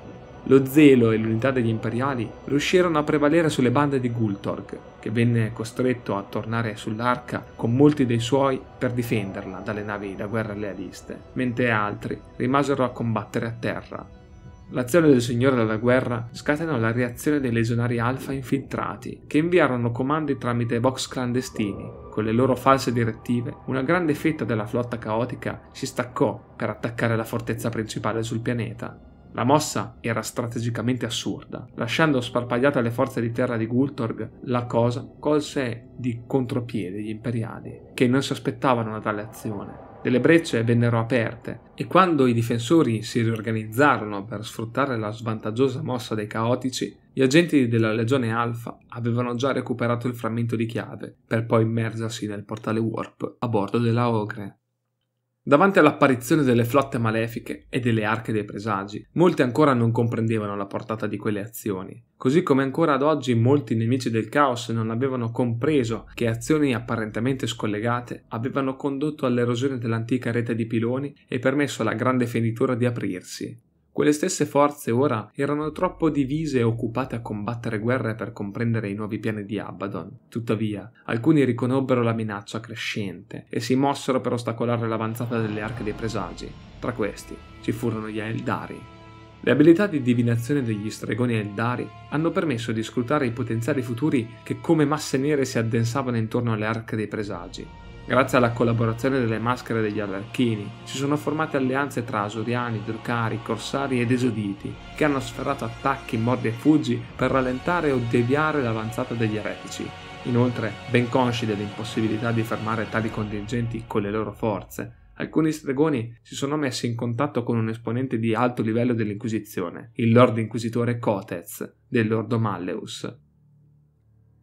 Lo zelo e l'unità degli imperiali riuscirono a prevalere sulle bande di Gultorg, che venne costretto a tornare sull'arca con molti dei suoi per difenderla dalle navi da guerra lealiste, mentre altri rimasero a combattere a terra, L'azione del Signore della Guerra scatenò la reazione dei legionari alfa infiltrati, che inviarono comandi tramite box clandestini. Con le loro false direttive, una grande fetta della flotta caotica si staccò per attaccare la fortezza principale sul pianeta. La mossa era strategicamente assurda. Lasciando sparpagliate le forze di terra di Gultorg, la cosa colse di contropiede gli imperiali, che non si aspettavano una tale azione. Delle brecce vennero aperte e quando i difensori si riorganizzarono per sfruttare la svantaggiosa mossa dei caotici, gli agenti della Legione Alfa avevano già recuperato il frammento di chiave per poi immergersi nel portale Warp a bordo della Ogre. Davanti all'apparizione delle flotte malefiche e delle arche dei presagi, molti ancora non comprendevano la portata di quelle azioni, così come ancora ad oggi molti nemici del caos non avevano compreso che azioni apparentemente scollegate avevano condotto all'erosione dell'antica rete di piloni e permesso alla grande fenitura di aprirsi, quelle stesse forze ora erano troppo divise e occupate a combattere guerre per comprendere i nuovi piani di Abaddon. Tuttavia, alcuni riconobbero la minaccia crescente e si mossero per ostacolare l'avanzata delle arche dei presagi. Tra questi ci furono gli Eldari. Le abilità di divinazione degli stregoni Eldari hanno permesso di scrutare i potenziali futuri che come masse nere si addensavano intorno alle arche dei presagi. Grazie alla collaborazione delle maschere degli Alarchini si sono formate alleanze tra Asuriani, Drucari, Corsari ed Esoditi, che hanno sferrato attacchi, mordi e fuggi per rallentare o deviare l'avanzata degli eretici. Inoltre, ben consci dell'impossibilità di fermare tali contingenti con le loro forze, alcuni stregoni si sono messi in contatto con un esponente di alto livello dell'Inquisizione, il Lord Inquisitore Cotez, del Lordo Malleus,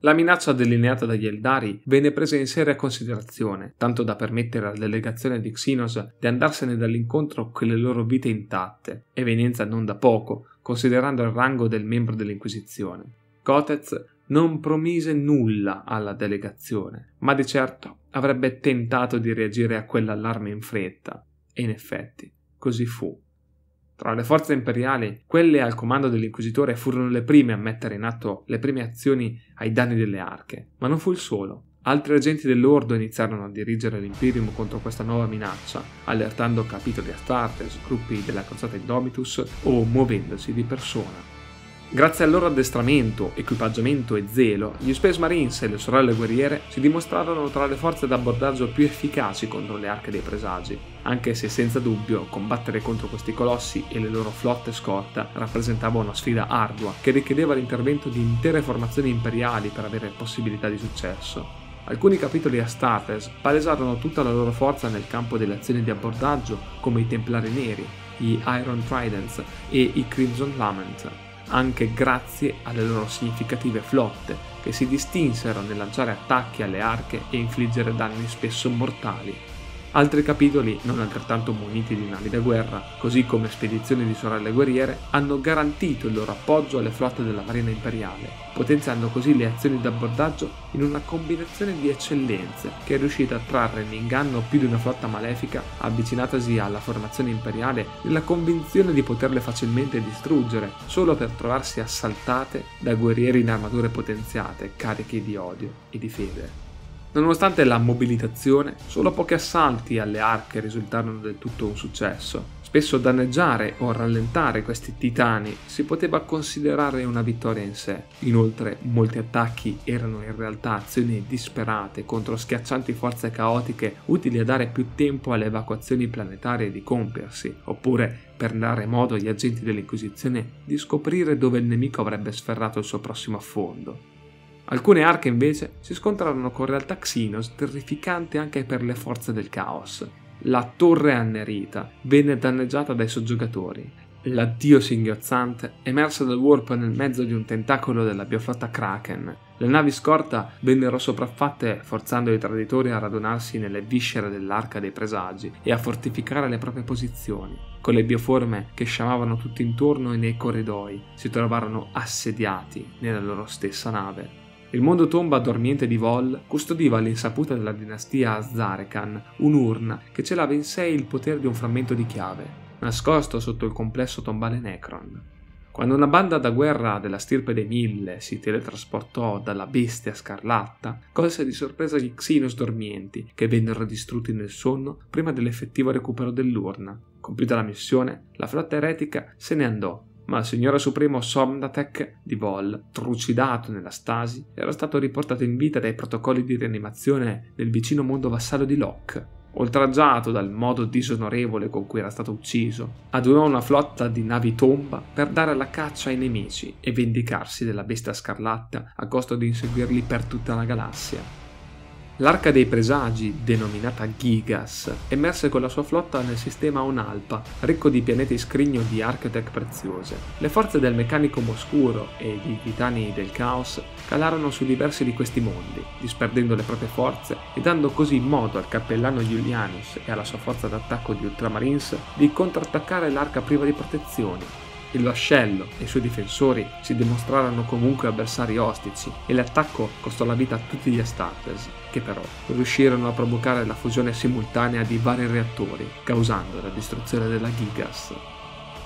la minaccia delineata dagli Eldari venne presa in seria considerazione, tanto da permettere alla delegazione di Xenos di andarsene dall'incontro con le loro vite intatte, evenienza non da poco, considerando il rango del membro dell'Inquisizione. Cotez non promise nulla alla delegazione, ma di certo avrebbe tentato di reagire a quell'allarme in fretta, e in effetti così fu. Tra le forze imperiali, quelle al comando dell'Inquisitore furono le prime a mettere in atto le prime azioni ai danni delle arche, ma non fu il solo. Altri agenti dell'Ordo iniziarono a dirigere l'Imperium contro questa nuova minaccia, allertando capitoli Astartes, gruppi della crociata Indomitus o muovendosi di persona. Grazie al loro addestramento, equipaggiamento e zelo, gli Space Marines e le sorelle guerriere si dimostrarono tra le forze d'abbordaggio più efficaci contro le arche dei presagi, anche se senza dubbio combattere contro questi colossi e le loro flotte scorta rappresentava una sfida ardua che richiedeva l'intervento di intere formazioni imperiali per avere possibilità di successo. Alcuni capitoli Astartes palesarono tutta la loro forza nel campo delle azioni di abbordaggio, come i Templari Neri, gli Iron Tridents e i Crimson Lament, anche grazie alle loro significative flotte, che si distinsero nel lanciare attacchi alle arche e infliggere danni spesso mortali. Altri capitoli, non altrettanto muniti di navi da guerra, così come spedizioni di sorelle guerriere, hanno garantito il loro appoggio alle flotte della Marina Imperiale, potenziando così le azioni d'abbordaggio in una combinazione di eccellenze che è riuscita a trarre in inganno più di una flotta malefica avvicinatasi alla formazione imperiale nella convinzione di poterle facilmente distruggere, solo per trovarsi assaltate da guerrieri in armature potenziate, carichi di odio e di fede. Nonostante la mobilitazione, solo pochi assalti alle arche risultarono del tutto un successo. Spesso danneggiare o rallentare questi titani si poteva considerare una vittoria in sé. Inoltre, molti attacchi erano in realtà azioni disperate contro schiaccianti forze caotiche utili a dare più tempo alle evacuazioni planetarie di compiersi, oppure per dare modo agli agenti dell'Inquisizione di scoprire dove il nemico avrebbe sferrato il suo prossimo affondo. Alcune arche invece si scontrarono con realtà Xenos terrificante anche per le forze del caos. La torre annerita venne danneggiata dai soggiogatori. L'addio singhiozzante emerse dal warp nel mezzo di un tentacolo della bioflotta Kraken. Le navi scorta vennero sopraffatte forzando i traditori a radunarsi nelle viscere dell'arca dei presagi e a fortificare le proprie posizioni. Con le bioforme che sciamavano tutto intorno e nei corridoi si trovarono assediati nella loro stessa nave. Il mondo tomba dormiente di Vol custodiva all'insaputa della dinastia Zarekan un'urna che celava in sé il potere di un frammento di chiave, nascosto sotto il complesso tombale Necron. Quando una banda da guerra della stirpe dei Mille si teletrasportò dalla bestia scarlatta, colse di sorpresa gli Xenos dormienti, che vennero distrutti nel sonno prima dell'effettivo recupero dell'urna. Compiuta la missione, la flotta eretica se ne andò ma il signore supremo Somnatek di Vol, trucidato nella stasi, era stato riportato in vita dai protocolli di rianimazione nel vicino mondo vassallo di Locke. Oltraggiato dal modo disonorevole con cui era stato ucciso, adunò una flotta di navi tomba per dare la caccia ai nemici e vendicarsi della bestia scarlatta a costo di inseguirli per tutta la galassia. L'arca dei presagi, denominata Gigas, emerse con la sua flotta nel sistema Onalpa, ricco di pianeti scrigno di architect preziose. Le forze del meccanico oscuro e i titani del caos calarono su diversi di questi mondi, disperdendo le proprie forze e dando così modo al cappellano Julianus e alla sua forza d'attacco di Ultramarines di contrattaccare l'arca priva di protezioni, il vascello e i suoi difensori si dimostrarono comunque avversari ostici e l'attacco costò la vita a tutti gli Astartes, che però riuscirono a provocare la fusione simultanea di vari reattori, causando la distruzione della Gigas.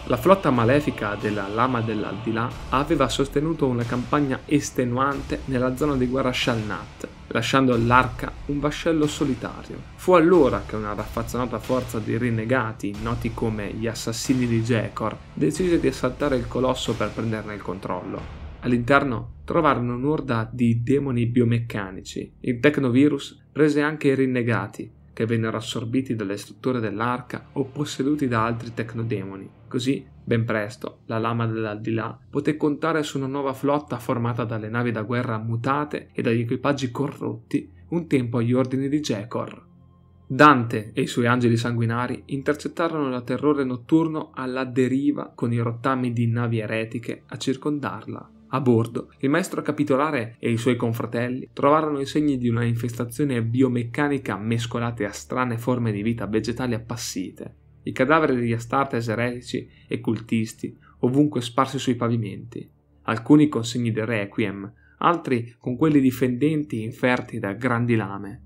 La flotta malefica della Lama dell'Aldilà aveva sostenuto una campagna estenuante nella zona di guerra Shalnat, lasciando all'arca un vascello solitario. Fu allora che una raffazzonata forza di rinnegati, noti come gli assassini di Jekor, decise di assaltare il colosso per prenderne il controllo. All'interno trovarono un'orda di demoni biomeccanici. Il Technovirus prese anche i rinnegati, che vennero assorbiti dalle strutture dell'arca o posseduti da altri tecnodemoni. Così, ben presto, la lama dell'aldilà poté contare su una nuova flotta formata dalle navi da guerra mutate e dagli equipaggi corrotti, un tempo agli ordini di Jekor. Dante e i suoi angeli sanguinari intercettarono la terrore notturno alla deriva con i rottami di navi eretiche a circondarla. A bordo, il maestro capitolare e i suoi confratelli trovarono i segni di una infestazione biomeccanica mescolate a strane forme di vita vegetali appassite. I cadaveri degli Astartes eretici e cultisti ovunque sparsi sui pavimenti, alcuni con segni di requiem, altri con quelli difendenti inferti da grandi lame.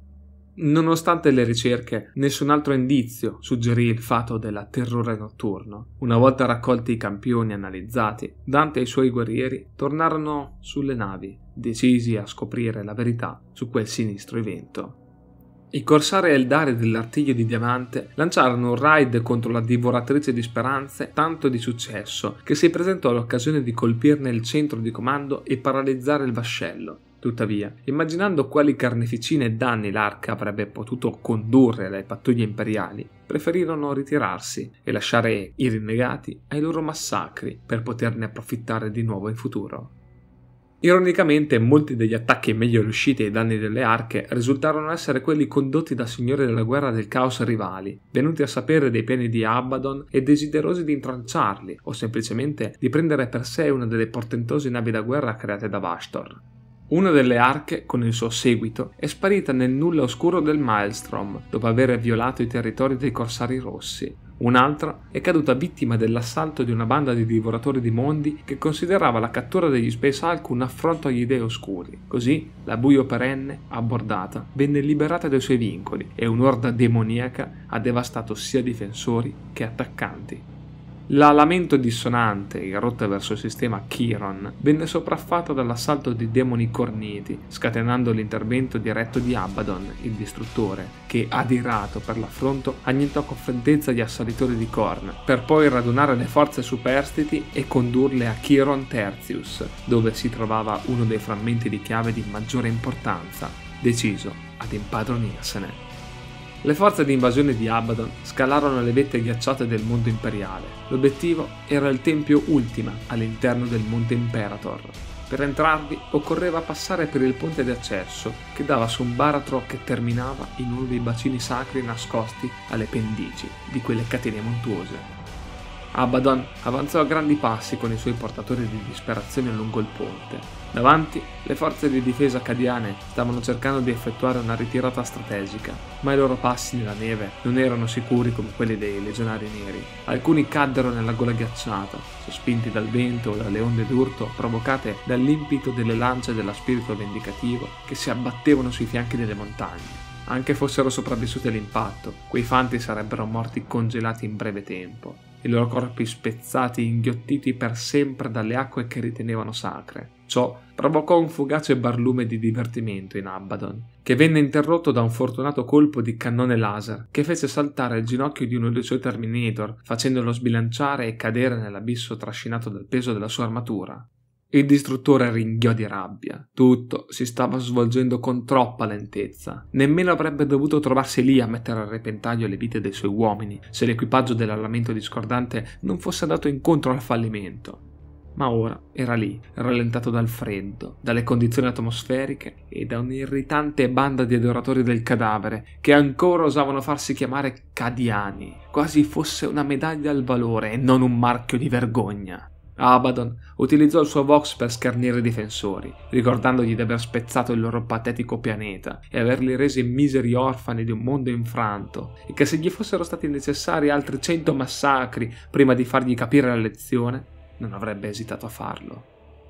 Nonostante le ricerche, nessun altro indizio suggerì il fatto del terrore notturno. Una volta raccolti i campioni analizzati, Dante e i suoi guerrieri tornarono sulle navi, decisi a scoprire la verità su quel sinistro evento. I corsari Eldari dell'artiglio di diamante lanciarono un raid contro la divoratrice di speranze tanto di successo che si presentò l'occasione di colpirne il centro di comando e paralizzare il vascello. Tuttavia, immaginando quali carneficine e danni l'arca avrebbe potuto condurre alle pattuglie imperiali, preferirono ritirarsi e lasciare i rinnegati ai loro massacri per poterne approfittare di nuovo in futuro. Ironicamente, molti degli attacchi meglio riusciti ai danni delle arche risultarono essere quelli condotti da signori della guerra del caos rivali, venuti a sapere dei piani di Abaddon e desiderosi di intranciarli, o semplicemente di prendere per sé una delle portentose navi da guerra create da Vastor. Una delle arche, con il suo seguito, è sparita nel nulla oscuro del Maelstrom dopo aver violato i territori dei Corsari Rossi. Un'altra è caduta vittima dell'assalto di una banda di divoratori di mondi che considerava la cattura degli Space Hulk un affronto agli dei oscuri. Così la buio perenne, abbordata, venne liberata dai suoi vincoli e un'orda demoniaca ha devastato sia difensori che attaccanti. La lamento dissonante, in rotta verso il sistema Chiron, venne sopraffatta dall'assalto di demoni corniti, scatenando l'intervento diretto di Abaddon, il distruttore, che, adirato per l'affronto, annientò con freddezza gli assalitori di Korn, per poi radunare le forze superstiti e condurle a Chiron Tertius, dove si trovava uno dei frammenti di chiave di maggiore importanza, deciso ad impadronirsene. Le forze di invasione di Abaddon scalarono le vette ghiacciate del mondo imperiale. L'obiettivo era il tempio Ultima all'interno del monte Imperator. Per entrarvi occorreva passare per il ponte d'accesso che dava su un baratro che terminava in uno dei bacini sacri nascosti alle pendici di quelle catene montuose. Abaddon avanzò a grandi passi con i suoi portatori di disperazione lungo il ponte. Davanti, le forze di difesa acadiane stavano cercando di effettuare una ritirata strategica, ma i loro passi nella neve non erano sicuri come quelli dei legionari neri. Alcuni caddero nella gola ghiacciata, sospinti dal vento o dalle onde d'urto provocate dall'impito delle lance dello spirito vendicativo che si abbattevano sui fianchi delle montagne. Anche fossero sopravvissuti all'impatto, quei fanti sarebbero morti congelati in breve tempo i loro corpi spezzati inghiottiti per sempre dalle acque che ritenevano sacre. Ciò provocò un fugace barlume di divertimento in Abaddon, che venne interrotto da un fortunato colpo di cannone laser che fece saltare il ginocchio di uno dei suoi Terminator, facendolo sbilanciare e cadere nell'abisso trascinato dal peso della sua armatura. Il distruttore ringhiò di rabbia. Tutto si stava svolgendo con troppa lentezza. Nemmeno avrebbe dovuto trovarsi lì a mettere a repentaglio le vite dei suoi uomini se l'equipaggio dell'armamento discordante non fosse andato incontro al fallimento. Ma ora era lì, rallentato dal freddo, dalle condizioni atmosferiche e da un'irritante banda di adoratori del cadavere che ancora osavano farsi chiamare cadiani, quasi fosse una medaglia al valore e non un marchio di vergogna. Abaddon utilizzò il suo Vox per scernire i difensori, ricordandogli di aver spezzato il loro patetico pianeta e averli resi miseri orfani di un mondo infranto, e che se gli fossero stati necessari altri cento massacri prima di fargli capire la lezione, non avrebbe esitato a farlo.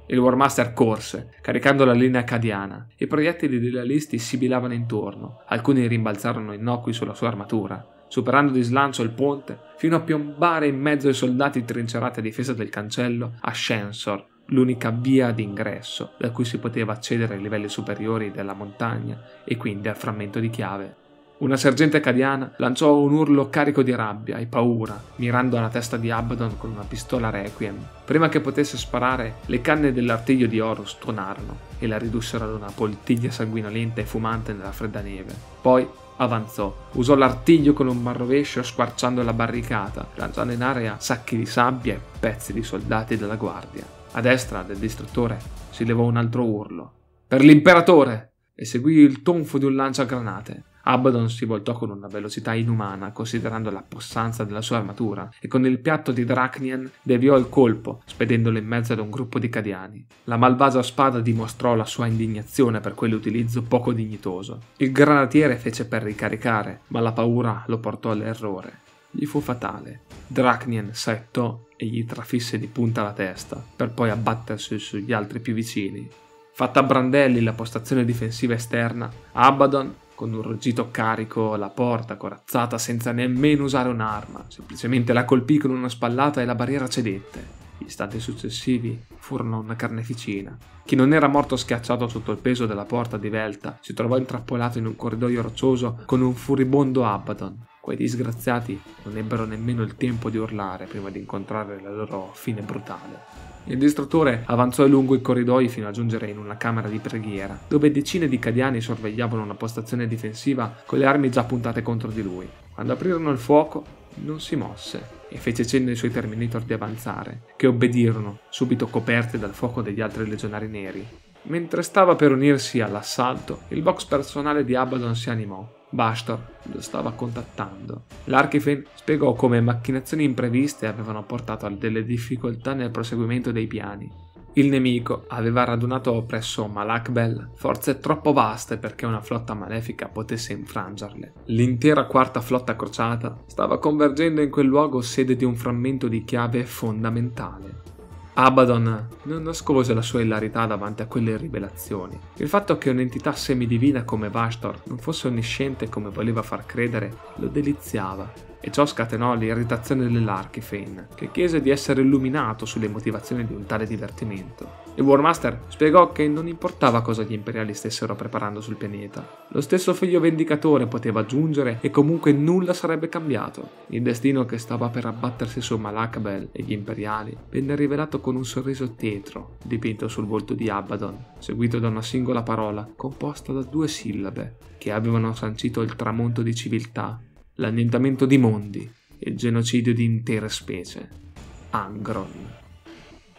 Il War Master corse, caricando la linea acadiana. I proiettili degli alisti sibilavano intorno, alcuni rimbalzarono innocui sulla sua armatura, superando di slancio il ponte fino a piombare in mezzo ai soldati trincerati a difesa del cancello Ascensor, l'unica via d'ingresso da cui si poteva accedere ai livelli superiori della montagna e quindi al frammento di chiave. Una sergente cadiana lanciò un urlo carico di rabbia e paura, mirando alla testa di Abaddon con una pistola Requiem. Prima che potesse sparare, le canne dell'artiglio di Horus tornarono e la ridussero ad una poltiglia sanguinolenta e fumante nella fredda neve. Poi avanzò, usò l'artiglio con un marrovescio squarciando la barricata, lanciando in aria sacchi di sabbia e pezzi di soldati della guardia. A destra del distruttore si levò un altro urlo. Per l'imperatore! e seguì il tonfo di un lanciagranate. Abaddon si voltò con una velocità inumana, considerando la possanza della sua armatura, e con il piatto di Dracnian deviò il colpo, spedendolo in mezzo ad un gruppo di cadiani. La malvagia spada dimostrò la sua indignazione per quell'utilizzo poco dignitoso. Il granatiere fece per ricaricare, ma la paura lo portò all'errore. Gli fu fatale. Dracnian saettò e gli trafisse di punta la testa, per poi abbattersi sugli altri più vicini. Fatta a brandelli la postazione difensiva esterna, Abaddon con un ruggito carico la porta corazzata senza nemmeno usare un'arma, semplicemente la colpì con una spallata e la barriera cedette. Gli istanti successivi furono una carneficina. Chi non era morto schiacciato sotto il peso della porta divelta si trovò intrappolato in un corridoio roccioso con un furibondo Abaddon. Quei disgraziati non ebbero nemmeno il tempo di urlare prima di incontrare la loro fine brutale. Il distruttore avanzò lungo i corridoi fino a giungere in una camera di preghiera, dove decine di cadiani sorvegliavano una postazione difensiva con le armi già puntate contro di lui. Quando aprirono il fuoco, non si mosse e fece cenno ai suoi Terminator di avanzare, che obbedirono, subito coperti dal fuoco degli altri legionari neri. Mentre stava per unirsi all'assalto, il box personale di Abaddon si animò Bastor lo stava contattando. L'Archifen spiegò come macchinazioni impreviste avevano portato a delle difficoltà nel proseguimento dei piani. Il nemico aveva radunato presso Malakbel forze troppo vaste perché una flotta malefica potesse infrangerle. L'intera quarta flotta crociata stava convergendo in quel luogo sede di un frammento di chiave fondamentale. Abaddon non nascose la sua ilarità davanti a quelle rivelazioni. Il fatto che un'entità semidivina come Vashtor non fosse onnisciente come voleva far credere lo deliziava e ciò scatenò l'irritazione dell'Archifane, che chiese di essere illuminato sulle motivazioni di un tale divertimento. Il Warmaster spiegò che non importava cosa gli imperiali stessero preparando sul pianeta. Lo stesso figlio vendicatore poteva giungere e comunque nulla sarebbe cambiato. Il destino che stava per abbattersi su Malakabel e gli imperiali venne rivelato con un sorriso tetro dipinto sul volto di Abaddon, seguito da una singola parola composta da due sillabe che avevano sancito il tramonto di civiltà l'annientamento di mondi e il genocidio di intere specie. Angron.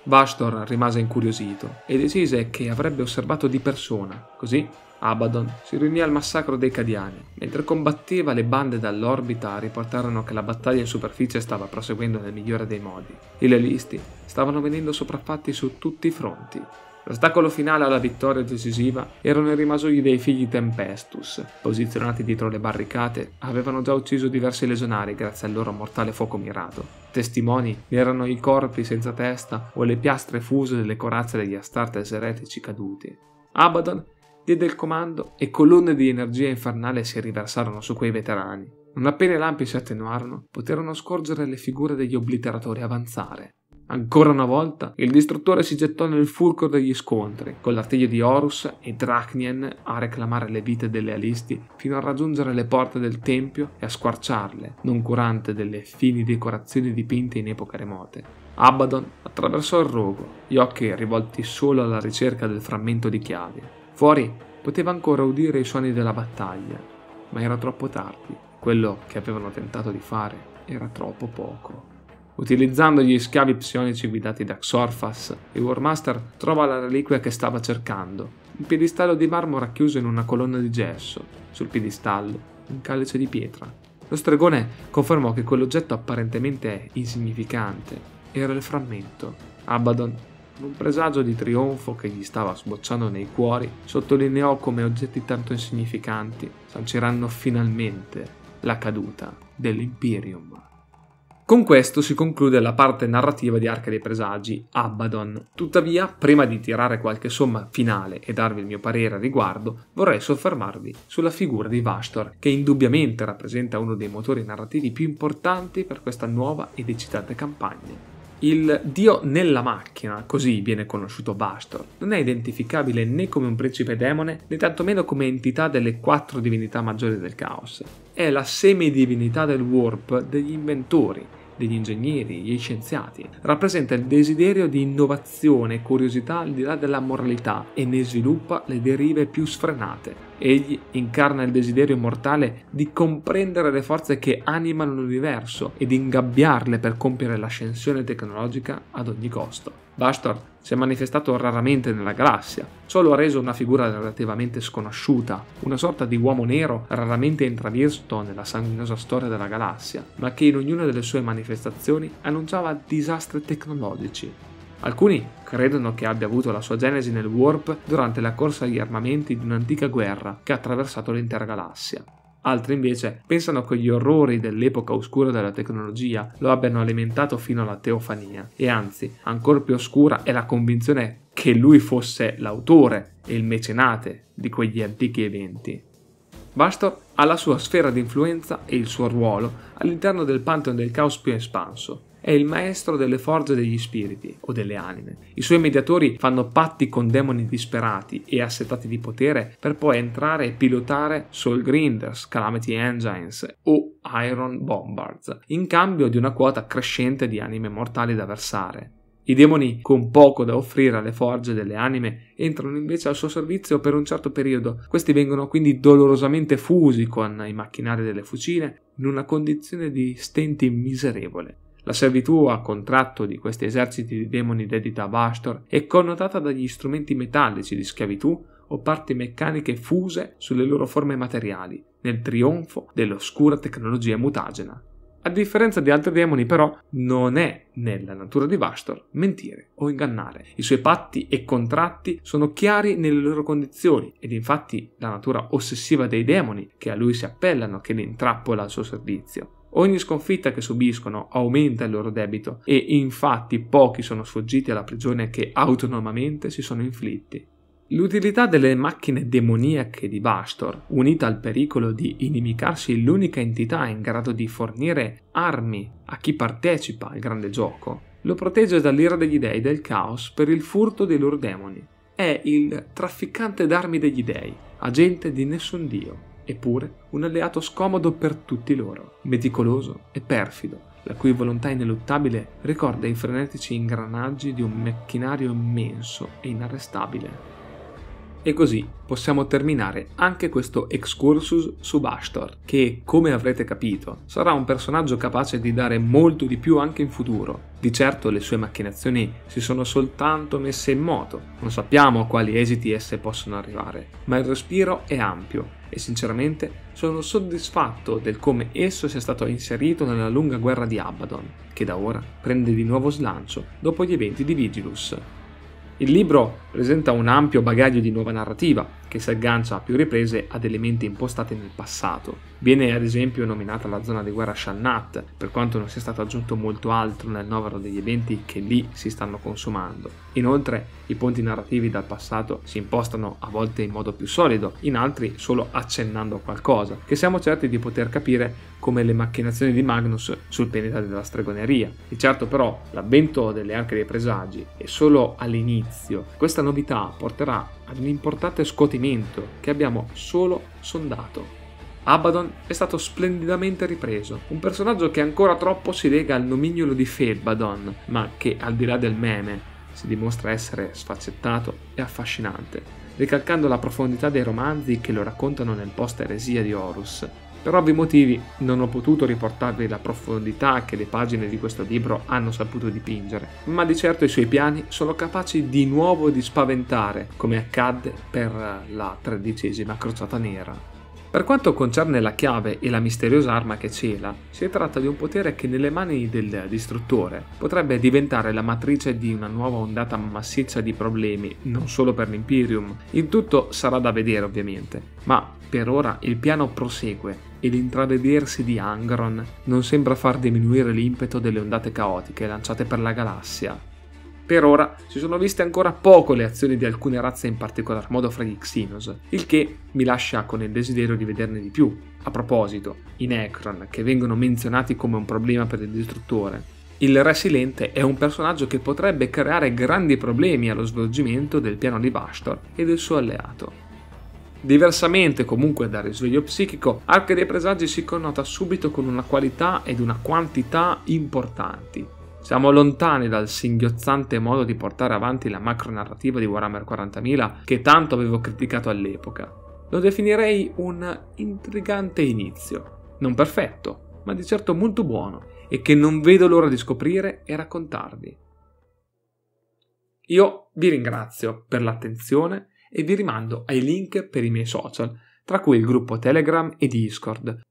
Bastor rimase incuriosito e decise che avrebbe osservato di persona. Così Abaddon si riunì al massacro dei Cadiani. Mentre combatteva, le bande dall'orbita riportarono che la battaglia in superficie stava proseguendo nel migliore dei modi. I lealisti stavano venendo sopraffatti su tutti i fronti. L'ostacolo finale alla vittoria decisiva erano i rimasugli dei figli Tempestus. Posizionati dietro le barricate, avevano già ucciso diversi legionari grazie al loro mortale fuoco mirato. Testimoni erano i corpi senza testa o le piastre fuse delle corazze degli Astartes eretici caduti. Abaddon diede il comando e colonne di energia infernale si riversarono su quei veterani. Non appena i lampi si attenuarono, poterono scorgere le figure degli obliteratori avanzare. Ancora una volta, il distruttore si gettò nel fulcro degli scontri, con l'artiglio di Horus e Drachnien a reclamare le vite delle alisti fino a raggiungere le porte del tempio e a squarciarle, non curante delle fini decorazioni dipinte in epoche remote. Abaddon attraversò il rogo, gli occhi rivolti solo alla ricerca del frammento di chiavi. Fuori poteva ancora udire i suoni della battaglia, ma era troppo tardi. Quello che avevano tentato di fare era troppo poco. Utilizzando gli schiavi psionici guidati da Xorfas, il Warmaster trova la reliquia che stava cercando, un piedistallo di marmo racchiuso in una colonna di gesso, sul piedistallo un calice di pietra. Lo stregone confermò che quell'oggetto apparentemente insignificante era il frammento. Abaddon un presagio di trionfo che gli stava sbocciando nei cuori, sottolineò come oggetti tanto insignificanti sanciranno finalmente la caduta dell'Imperium. Con questo si conclude la parte narrativa di Arca dei Presagi, Abaddon. Tuttavia, prima di tirare qualche somma finale e darvi il mio parere a riguardo, vorrei soffermarvi sulla figura di Vashtor, che indubbiamente rappresenta uno dei motori narrativi più importanti per questa nuova ed eccitante campagna. Il dio nella macchina, così viene conosciuto Bastor, non è identificabile né come un principe demone né tantomeno come entità delle quattro divinità maggiori del caos. È la semidivinità del warp degli inventori, degli ingegneri, gli scienziati. Rappresenta il desiderio di innovazione e curiosità al di là della moralità e ne sviluppa le derive più sfrenate. Egli incarna il desiderio mortale di comprendere le forze che animano l'universo e di ingabbiarle per compiere l'ascensione tecnologica ad ogni costo. Bastor si è manifestato raramente nella galassia, ciò lo ha reso una figura relativamente sconosciuta, una sorta di uomo nero raramente intravisto nella sanguinosa storia della galassia, ma che in ognuna delle sue manifestazioni annunciava disastri tecnologici. Alcuni credono che abbia avuto la sua genesi nel warp durante la corsa agli armamenti di un'antica guerra che ha attraversato l'intera galassia. Altri invece pensano che gli orrori dell'epoca oscura della tecnologia lo abbiano alimentato fino alla teofania e anzi, ancora più oscura è la convinzione che lui fosse l'autore e il mecenate di quegli antichi eventi. Bastor ha la sua sfera di influenza e il suo ruolo all'interno del Pantheon del Caos più espanso, è il maestro delle forze degli spiriti o delle anime. I suoi mediatori fanno patti con demoni disperati e assetati di potere per poi entrare e pilotare Soul Grinders, Calamity Engines o Iron Bombards, in cambio di una quota crescente di anime mortali da versare. I demoni, con poco da offrire alle forze delle anime, entrano invece al suo servizio per un certo periodo. Questi vengono quindi dolorosamente fusi con i macchinari delle fucine in una condizione di stenti miserevole. La servitù a contratto di questi eserciti di demoni dedita a Bastor è connotata dagli strumenti metallici di schiavitù o parti meccaniche fuse sulle loro forme materiali, nel trionfo dell'oscura tecnologia mutagena. A differenza di altri demoni, però, non è nella natura di Vastor mentire o ingannare. I suoi patti e contratti sono chiari nelle loro condizioni ed infatti la natura ossessiva dei demoni che a lui si appellano che li intrappola al suo servizio. Ogni sconfitta che subiscono aumenta il loro debito e infatti pochi sono sfuggiti alla prigione che autonomamente si sono inflitti. L'utilità delle macchine demoniache di Bastor, unita al pericolo di inimicarsi l'unica entità in grado di fornire armi a chi partecipa al grande gioco, lo protegge dall'ira degli dei del caos per il furto dei loro demoni. È il trafficante d'armi degli dei, agente di nessun dio, eppure un alleato scomodo per tutti loro, meticoloso e perfido, la cui volontà ineluttabile ricorda i frenetici ingranaggi di un macchinario immenso e inarrestabile. E così possiamo terminare anche questo excursus su Bastor, che, come avrete capito, sarà un personaggio capace di dare molto di più anche in futuro. Di certo le sue macchinazioni si sono soltanto messe in moto, non sappiamo a quali esiti esse possono arrivare, ma il respiro è ampio e sinceramente sono soddisfatto del come esso sia stato inserito nella lunga guerra di Abaddon, che da ora prende di nuovo slancio dopo gli eventi di Vigilus. Il libro presenta un ampio bagaglio di nuova narrativa, che si aggancia a più riprese ad elementi impostati nel passato. Viene ad esempio nominata la zona di guerra Shannat, per quanto non sia stato aggiunto molto altro nel novero degli eventi che lì si stanno consumando. Inoltre, i ponti narrativi dal passato si impostano a volte in modo più solido, in altri solo accennando a qualcosa, che siamo certi di poter capire come le macchinazioni di Magnus sul pianeta della stregoneria. Di certo però l'avvento delle arche dei presagi è solo all'inizio. Questa novità porterà ad un importante scuotimento che abbiamo solo sondato. Abaddon è stato splendidamente ripreso, un personaggio che ancora troppo si lega al nomignolo di Fedbadon, ma che al di là del meme si dimostra essere sfaccettato e affascinante, ricalcando la profondità dei romanzi che lo raccontano nel post eresia di Horus. Per ovvi motivi non ho potuto riportarvi la profondità che le pagine di questo libro hanno saputo dipingere, ma di certo i suoi piani sono capaci di nuovo di spaventare, come accadde per la tredicesima crociata nera. Per quanto concerne la chiave e la misteriosa arma che cela, si tratta di un potere che nelle mani del distruttore potrebbe diventare la matrice di una nuova ondata massiccia di problemi, non solo per l'Imperium. Il tutto sarà da vedere ovviamente, ma per ora il piano prosegue e l'intravedersi di Angron non sembra far diminuire l'impeto delle ondate caotiche lanciate per la galassia. Per ora si sono viste ancora poco le azioni di alcune razze in particolar modo fra gli Xenos, il che mi lascia con il desiderio di vederne di più. A proposito, i Necron, che vengono menzionati come un problema per il distruttore, il Re Silente è un personaggio che potrebbe creare grandi problemi allo svolgimento del piano di Vastor e del suo alleato. Diversamente comunque dal risveglio psichico, Arca dei Presagi si connota subito con una qualità ed una quantità importanti, siamo lontani dal singhiozzante modo di portare avanti la macro narrativa di Warhammer 40.000 che tanto avevo criticato all'epoca. Lo definirei un intrigante inizio. Non perfetto, ma di certo molto buono e che non vedo l'ora di scoprire e raccontarvi. Io vi ringrazio per l'attenzione e vi rimando ai link per i miei social, tra cui il gruppo Telegram e Discord,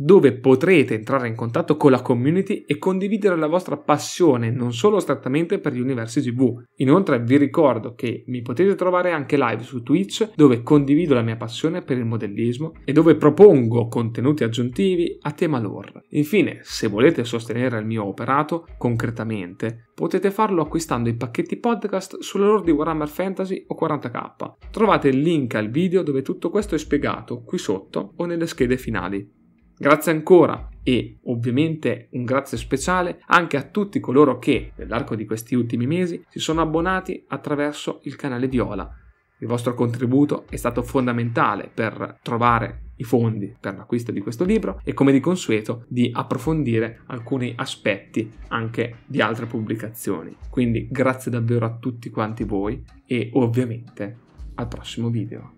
dove potrete entrare in contatto con la community e condividere la vostra passione non solo strettamente per gli universi GV. Inoltre vi ricordo che mi potete trovare anche live su Twitch dove condivido la mia passione per il modellismo e dove propongo contenuti aggiuntivi a tema lore. Infine, se volete sostenere il mio operato concretamente, potete farlo acquistando i pacchetti podcast sulla lore di Warhammer Fantasy o 40k. Trovate il link al video dove tutto questo è spiegato qui sotto o nelle schede finali. Grazie ancora e ovviamente un grazie speciale anche a tutti coloro che nell'arco di questi ultimi mesi si sono abbonati attraverso il canale Viola. Il vostro contributo è stato fondamentale per trovare i fondi per l'acquisto di questo libro e come di consueto di approfondire alcuni aspetti anche di altre pubblicazioni. Quindi grazie davvero a tutti quanti voi e ovviamente al prossimo video.